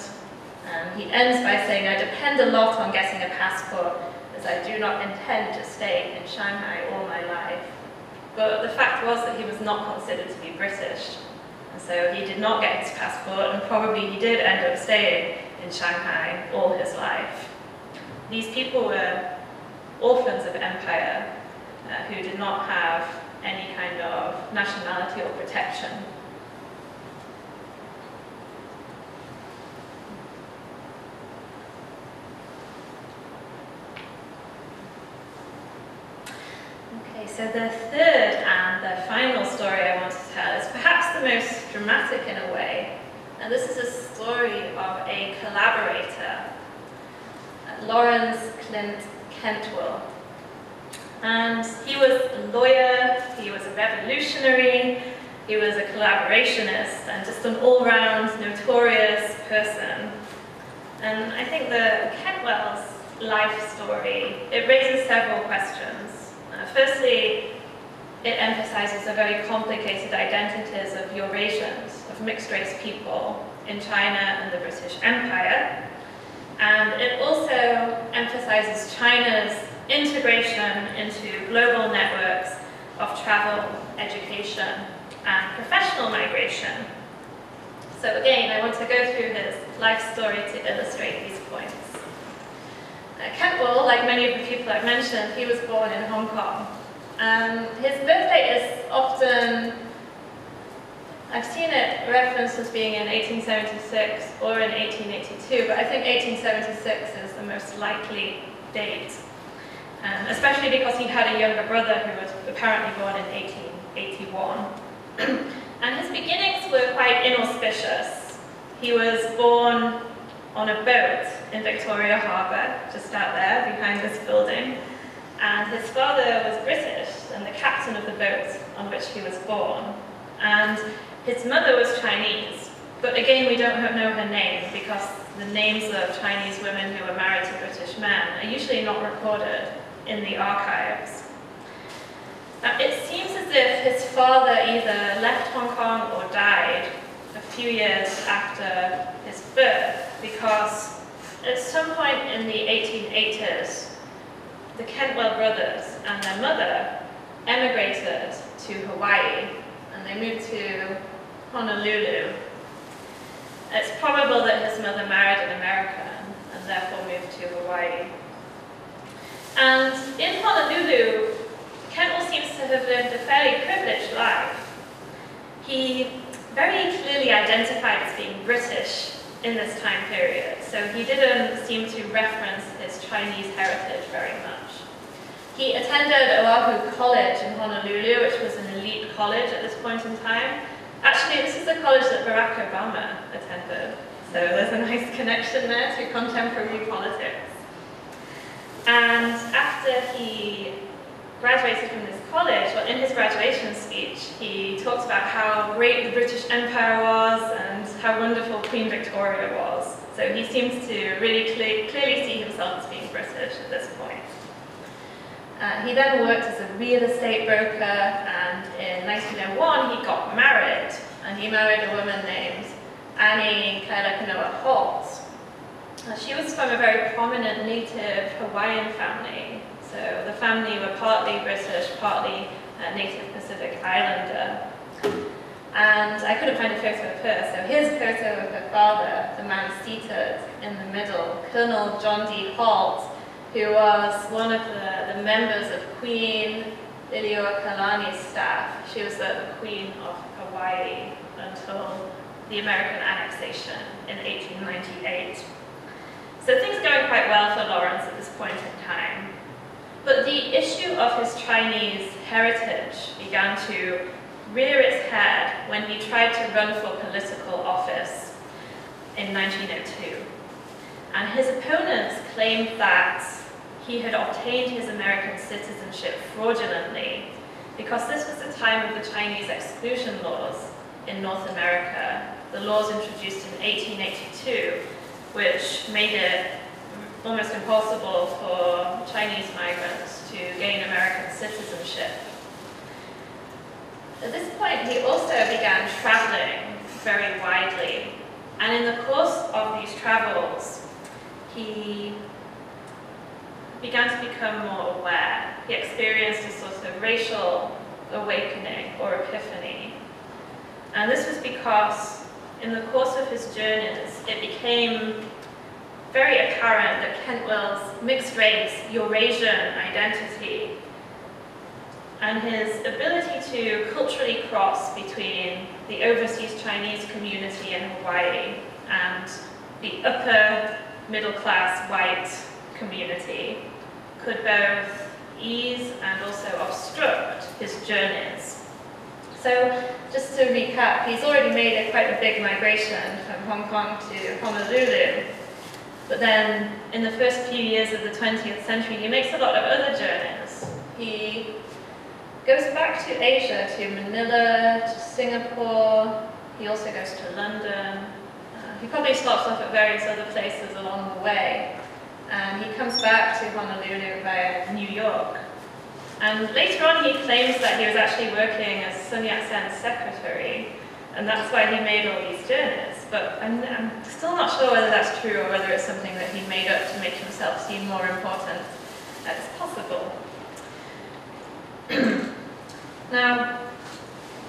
And he ends by saying, I depend a lot on getting a passport I do not intend to stay in Shanghai all my life. But the fact was that he was not considered to be British. And so he did not get his passport, and probably he did end up staying in Shanghai all his life. These people were orphans of empire uh, who did not have any kind of nationality or protection. Okay, so the third and the final story I want to tell is perhaps the most dramatic in a way. And this is a story of a collaborator, Lawrence Klindt Kentwell. And he was a lawyer, he was a revolutionary, he was a collaborationist, and just an all-round notorious person. And I think the Kentwell's life story, it raises several questions. Firstly, it emphasizes the very complicated identities of Eurasians, of mixed-race people in China and the British Empire. And it also emphasizes China's integration into global networks of travel, education, and professional migration. So again, I want to go through his life story to illustrate these points. Kentwell, like many of the people I've mentioned, he was born in Hong Kong. Um, his birthday is often, I've seen it referenced as being in 1876 or in 1882, but I think 1876 is the most likely date um, especially because he had a younger brother who was apparently born in 1881. and his beginnings were quite inauspicious. He was born on a boat in Victoria Harbour, just out there behind this building, and his father was British and the captain of the boat on which he was born. And his mother was Chinese, but again we don't know her name because the names of Chinese women who were married to British men are usually not recorded in the archives. Now, it seems as if his father either left Hong Kong or died a few years after his birth because at some point in the 1880s, the Kentwell brothers and their mother emigrated to Hawaii and they moved to Honolulu. It's probable that his mother married an American and therefore moved to Hawaii. And in Honolulu, Kentwell seems to have lived a fairly privileged life. He very clearly identified as being British in this time period, so he didn't seem to reference his Chinese heritage very much. He attended Oahu College in Honolulu, which was an elite college at this point in time. Actually, this is the college that Barack Obama attended, so there's a nice connection there to contemporary politics. And after he graduated from this college, well, in his graduation speech, he talked about how great the British Empire was and how wonderful Queen Victoria was. So he seems to really cle clearly see himself as being British at this point. Uh, he then worked as a real estate broker, and in 1901 he got married, and he married a woman named Annie Kailakanoa Holt. Uh, she was from a very prominent native Hawaiian family, so the family were partly British, partly uh, native Pacific Islander. And I couldn't find a photo of her, so here's a photo of her father, the man seated in the middle, Colonel John D. Holt, who was one of the, the members of Queen Liliuokalani's staff. She was the, Queen of Hawaii until the American annexation in 1898. So things are going quite well for Lawrence at this point in time. But the issue of his Chinese heritage began to rear its head when he tried to run for political office in 1902. And his opponents claimed that he had obtained his American citizenship fraudulently because this was the time of the Chinese exclusion laws in North America, the laws introduced in 1882, which made it almost impossible for Chinese migrants to gain American citizenship. At this point, he also began traveling very widely, and in the course of these travels, he began to become more aware. He experienced a sort of racial awakening or epiphany. And this was because in the course of his journeys, it became very apparent that Kentwell's mixed race Eurasian identity and his ability to culturally cross between the overseas Chinese community in Hawaii and the upper middle class white community could both ease and also obstruct his journeys. So just to recap, he's already made a, quite a big migration from Hong Kong to Honolulu. But then in the first few years of the 20th century, he makes a lot of other journeys. He goes back to Asia, to Manila, to Singapore. He also goes to London. Uh, he probably stops off at various other places along the way. And he comes back to Honolulu via New York. And later on he claims that he was actually working as Sun Yat-sen's secretary, and that's why he made all these journeys. But I'm, I'm still not sure whether that's true or whether it's something that he made up to make himself seem more important as possible. now,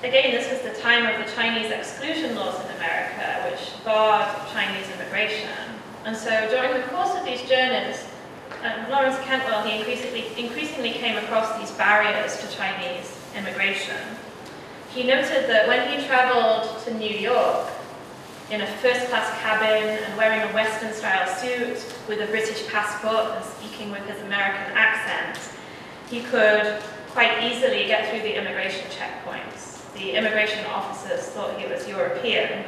again, this was the time of the Chinese exclusion laws in America, which barred Chinese immigration. And so during the course of these journeys, um, Lawrence Kentwell, he increasingly, increasingly came across these barriers to Chinese immigration. He noted that when he traveled to New York in a first-class cabin and wearing a Western-style suit with a British passport and speaking with his American accent, he could quite easily get through the immigration checkpoints. The immigration officers thought he was European,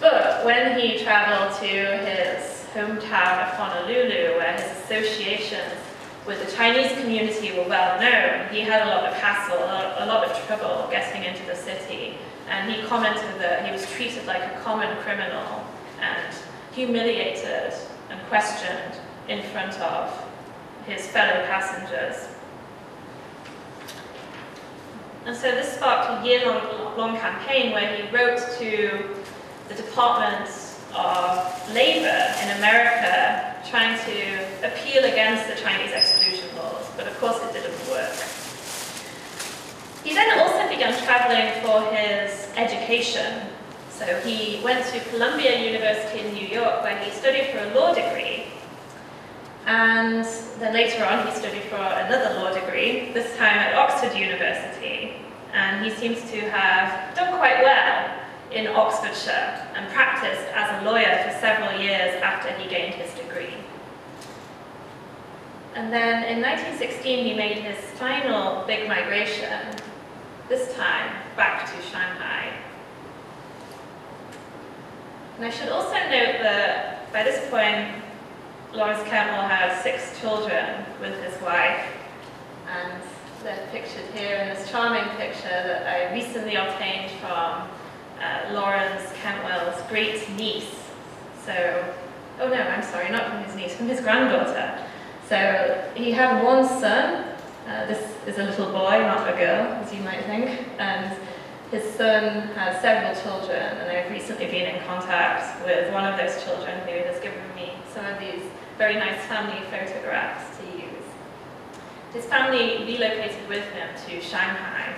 but when he traveled to his hometown of Honolulu, where his associations with the Chinese community were well known, he had a lot of hassle, a lot of trouble getting into the city. And he commented that he was treated like a common criminal and humiliated and questioned in front of his fellow passengers. And so this sparked a year-long long campaign where he wrote to the Department of Labor in America trying to appeal against the Chinese exclusion laws, but of course it didn't work. He then also began traveling for his education. So he went to Columbia University in New York where he studied for a law degree. And then later on, he studied for another law degree, this time at Oxford University. And he seems to have done quite well in Oxfordshire and practiced as a lawyer for several years after he gained his degree. And then in 1916, he made his final big migration, this time back to Shanghai. And I should also note that by this point, Lawrence Kentwell has six children with his wife, and they're pictured here in this charming picture that I recently obtained from uh, Lawrence Kentwell's great niece. So, oh no, I'm sorry, not from his niece, from his granddaughter. So he had one son. Uh, this is a little boy, not a girl, as you might think. And his son has several children, and I've recently been in contact with one of those children who has given me some of these very nice family photographs to use. His family relocated with him to Shanghai.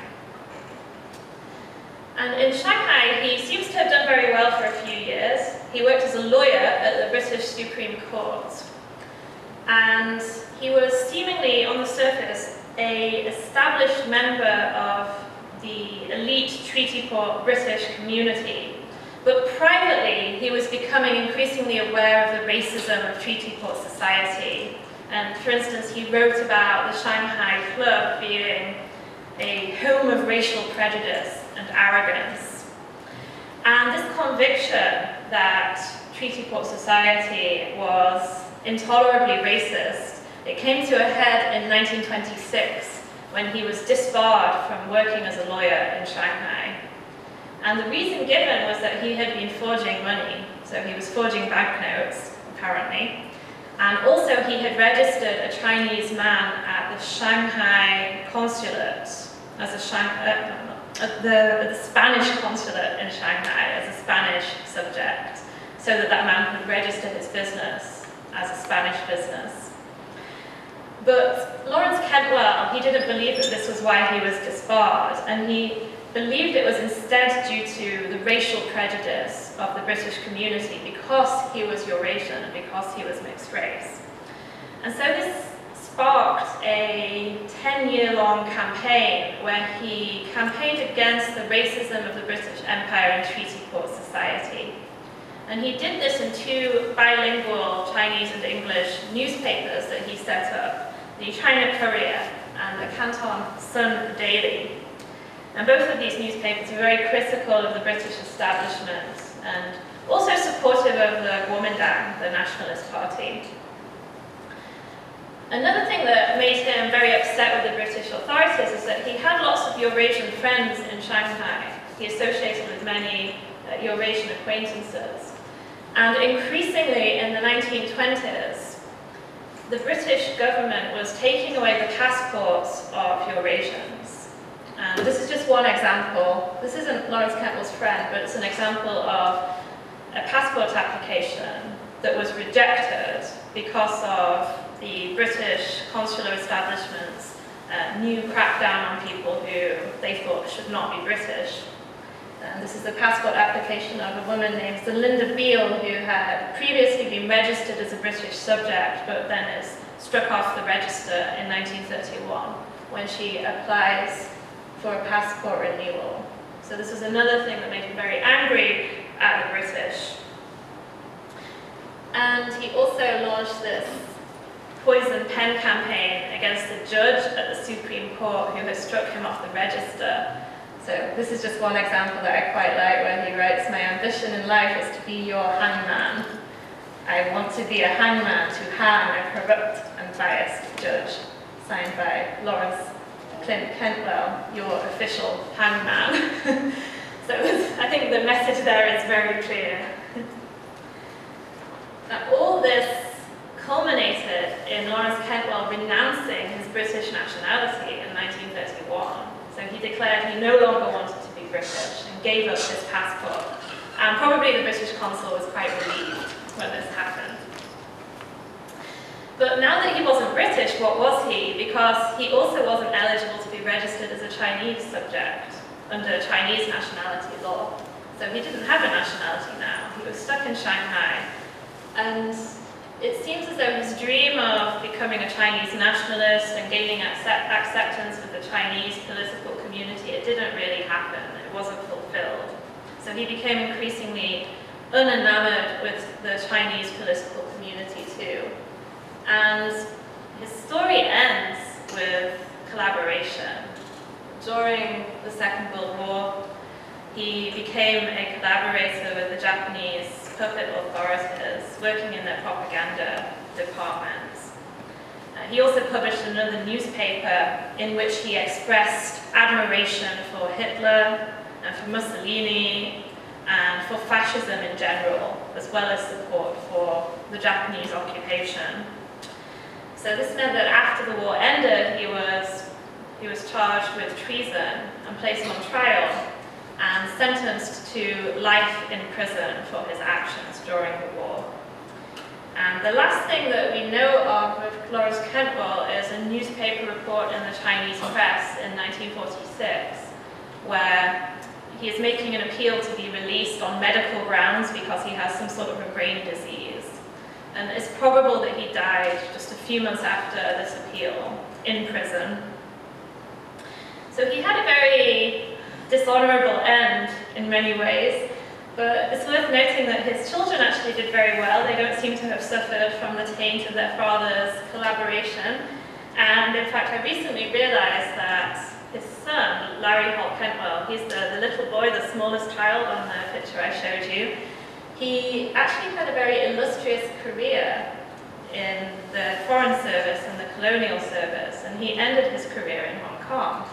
And in Shanghai, he seems to have done very well for a few years. He worked as a lawyer at the British Supreme Court. And he was seemingly, on the surface, a established member of the elite treaty port British community. But privately, he was becoming increasingly aware of the racism of treaty port society. And for instance, he wrote about the Shanghai Club being a home of racial prejudice and arrogance. And this conviction that treaty port society was intolerably racist, it came to a head in 1926 when he was disbarred from working as a lawyer in Shanghai. And the reason given was that he had been forging money, so he was forging banknotes, apparently. And also he had registered a Chinese man at the Shanghai consulate as a Shang uh, the, the Spanish consulate in Shanghai as a Spanish subject, so that that man could register his business as a Spanish business. But Lawrence Kentwell, he didn't believe that this was why he was disbarred, and he believed it was instead due to the racial prejudice of the British community because he was Eurasian and because he was mixed race. And so this sparked a 10-year-long campaign where he campaigned against the racism of the British Empire and Treaty Port Society. And he did this in two bilingual Chinese and English newspapers that he set up the China Courier and the Canton Sun Daily. And both of these newspapers were very critical of the British establishment and also supportive of the Kuomintang, the nationalist party. Another thing that made him very upset with the British authorities is that he had lots of Eurasian friends in Shanghai. He associated with many uh, Eurasian acquaintances. And increasingly in the 1920s, the British government was taking away the passports of Eurasians. And this is just one example. This isn't Lawrence Kentwell's friend, but it's an example of a passport application that was rejected because of the British consular establishment's uh, new crackdown on people who they thought should not be British. And this is the passport application of a woman named Zelinda Beale who had previously been registered as a British subject but then is struck off the register in 1931 when she applies for a passport renewal. So this was another thing that made him very angry at the British. And he also launched this poison pen campaign against the judge at the Supreme Court who had struck him off the register so this is just one example that I quite like where he writes, my ambition in life is to be your hangman. I want to be a hangman to hang a corrupt and biased judge. Signed by Lawrence Klindt Kentwell, your official hangman. so I think the message there is very clear. now all this culminated in Lawrence Kentwell renouncing his British nationality in 1931 so he declared he no longer wanted to be British and gave up his passport. And probably the British consul was quite relieved when this happened. But now that he wasn't British, what was he? Because he also wasn't eligible to be registered as a Chinese subject under Chinese nationality law. So he didn't have a nationality now. He was stuck in Shanghai. And it seems as though his dream of becoming a Chinese nationalist and gaining accept acceptance with the Chinese political community, it didn't really happen. It wasn't fulfilled. So he became increasingly unenamored with the Chinese political community too. And his story ends with collaboration. During the Second World War, he became a collaborator with the Japanese puppet authorities working in their propaganda departments. Uh, he also published another newspaper in which he expressed admiration for Hitler and for Mussolini and for fascism in general, as well as support for the Japanese occupation. So this meant that after the war ended, he was, he was charged with treason and placed on trial and sentenced to life in prison for his actions during the war. And the last thing that we know of with Lawrence Kentwell is a newspaper report in the Chinese press in 1946, where he is making an appeal to be released on medical grounds because he has some sort of a brain disease. And it's probable that he died just a few months after this appeal in prison. So he had a very dishonorable end in many ways, but it's worth noting that his children actually did very well. They don't seem to have suffered from the taint of their father's collaboration. And in fact, I recently realized that his son, Larry Holt Kentwell, he's the, the little boy, the smallest child on the picture I showed you, he actually had a very illustrious career in the Foreign Service and the Colonial Service, and he ended his career in Hong Kong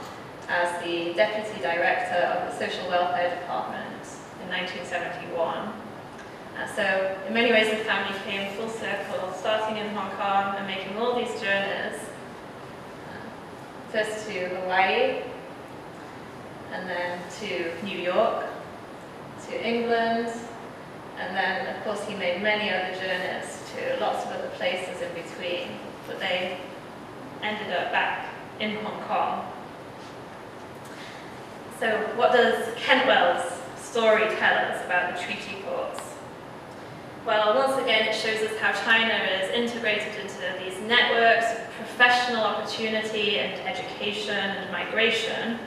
as the Deputy Director of the Social Welfare Department in 1971. Uh, so in many ways the family came full circle, starting in Hong Kong and making all these journeys. Uh, first to Hawaii, and then to New York, to England, and then of course he made many other journeys to lots of other places in between, but they ended up back in Hong Kong so what does Kentwell's story tell us about the treaty ports? Well, once again, it shows us how China is integrated into these networks of professional opportunity and education and migration.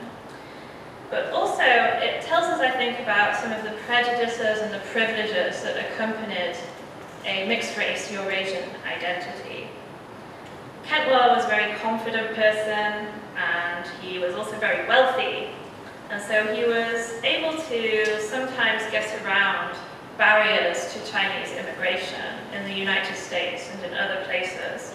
But also, it tells us, I think, about some of the prejudices and the privileges that accompanied a mixed-race Eurasian identity. Kentwell was a very confident person, and he was also very wealthy, and so he was able to sometimes get around barriers to Chinese immigration in the United States and in other places.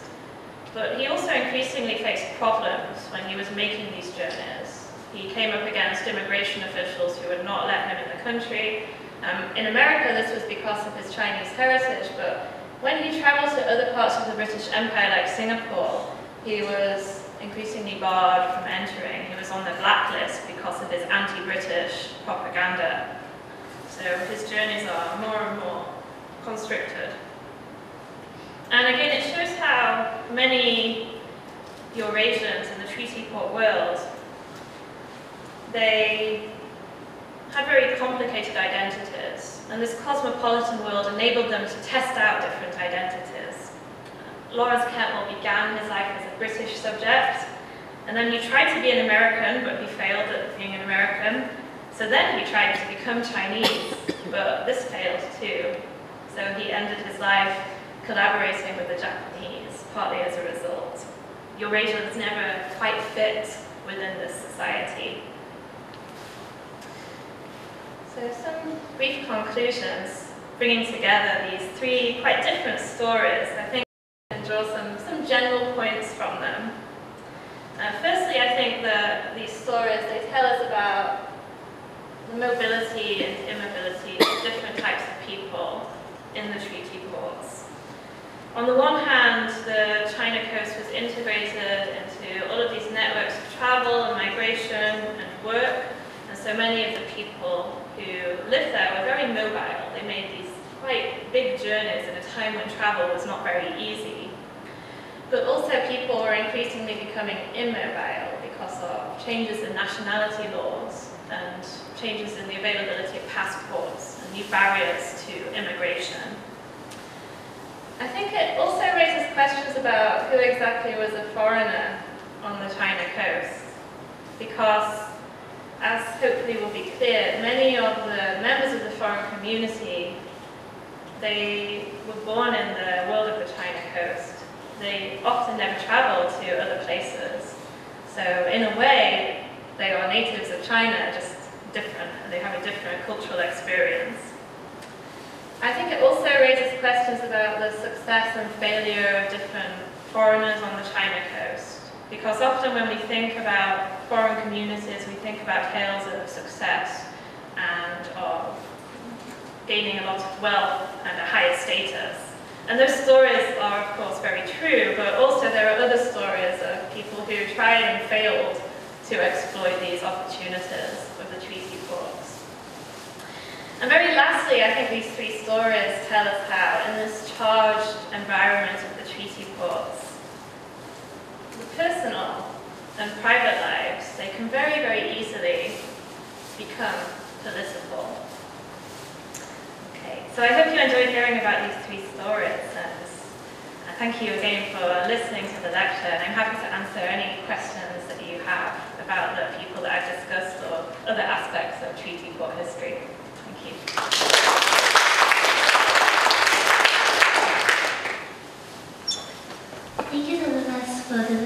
But he also increasingly faced problems when he was making these journeys. He came up against immigration officials who would not let him in the country. Um, in America, this was because of his Chinese heritage, but when he traveled to other parts of the British Empire, like Singapore, he was increasingly barred from entering. He was on the blacklist because of his anti-British propaganda. So his journeys are more and more constricted. And again, it shows how many Eurasians in the treaty port world, they had very complicated identities. And this cosmopolitan world enabled them to test out different identities. Lawrence Kentwell began his life as a British subject, and then he tried to be an American, but he failed at being an American. So then he tried to become Chinese, but this failed too. So he ended his life collaborating with the Japanese, partly as a result. Eurasia was never quite fit within this society. So some brief conclusions, bringing together these three quite different stories. I think I can draw some, some general points from them. Uh, firstly, I think that these stories, they tell us about the mobility and immobility of different types of people in the treaty ports. On the one hand, the China coast was integrated into all of these networks of travel and migration and work, and so many of the people who lived there were very mobile. They made these quite big journeys at a time when travel was not very easy. But also people are increasingly becoming immobile because of changes in nationality laws and changes in the availability of passports and new barriers to immigration. I think it also raises questions about who exactly was a foreigner on the China coast, because, as hopefully will be clear, many of the members of the foreign community, they were born in the world of the China coast. They often never travel to other places. So in a way, they are natives of China, just different, and they have a different cultural experience. I think it also raises questions about the success and failure of different foreigners on the China coast. Because often when we think about foreign communities, we think about tales of success and of gaining a lot of wealth and a higher status. And those stories are, of course, very true, but also there are other stories of people who tried and failed to exploit these opportunities of the treaty ports. And very lastly, I think these three stories tell us how, in this charged environment of the treaty ports, the personal and private lives, they can very, very easily become political. So I hope you enjoyed hearing about these three stories and uh, thank you again for listening to the lecture and I'm happy to answer any questions that you have about the people that I've discussed or other aspects of treaty port history. Thank you. Thank you so for the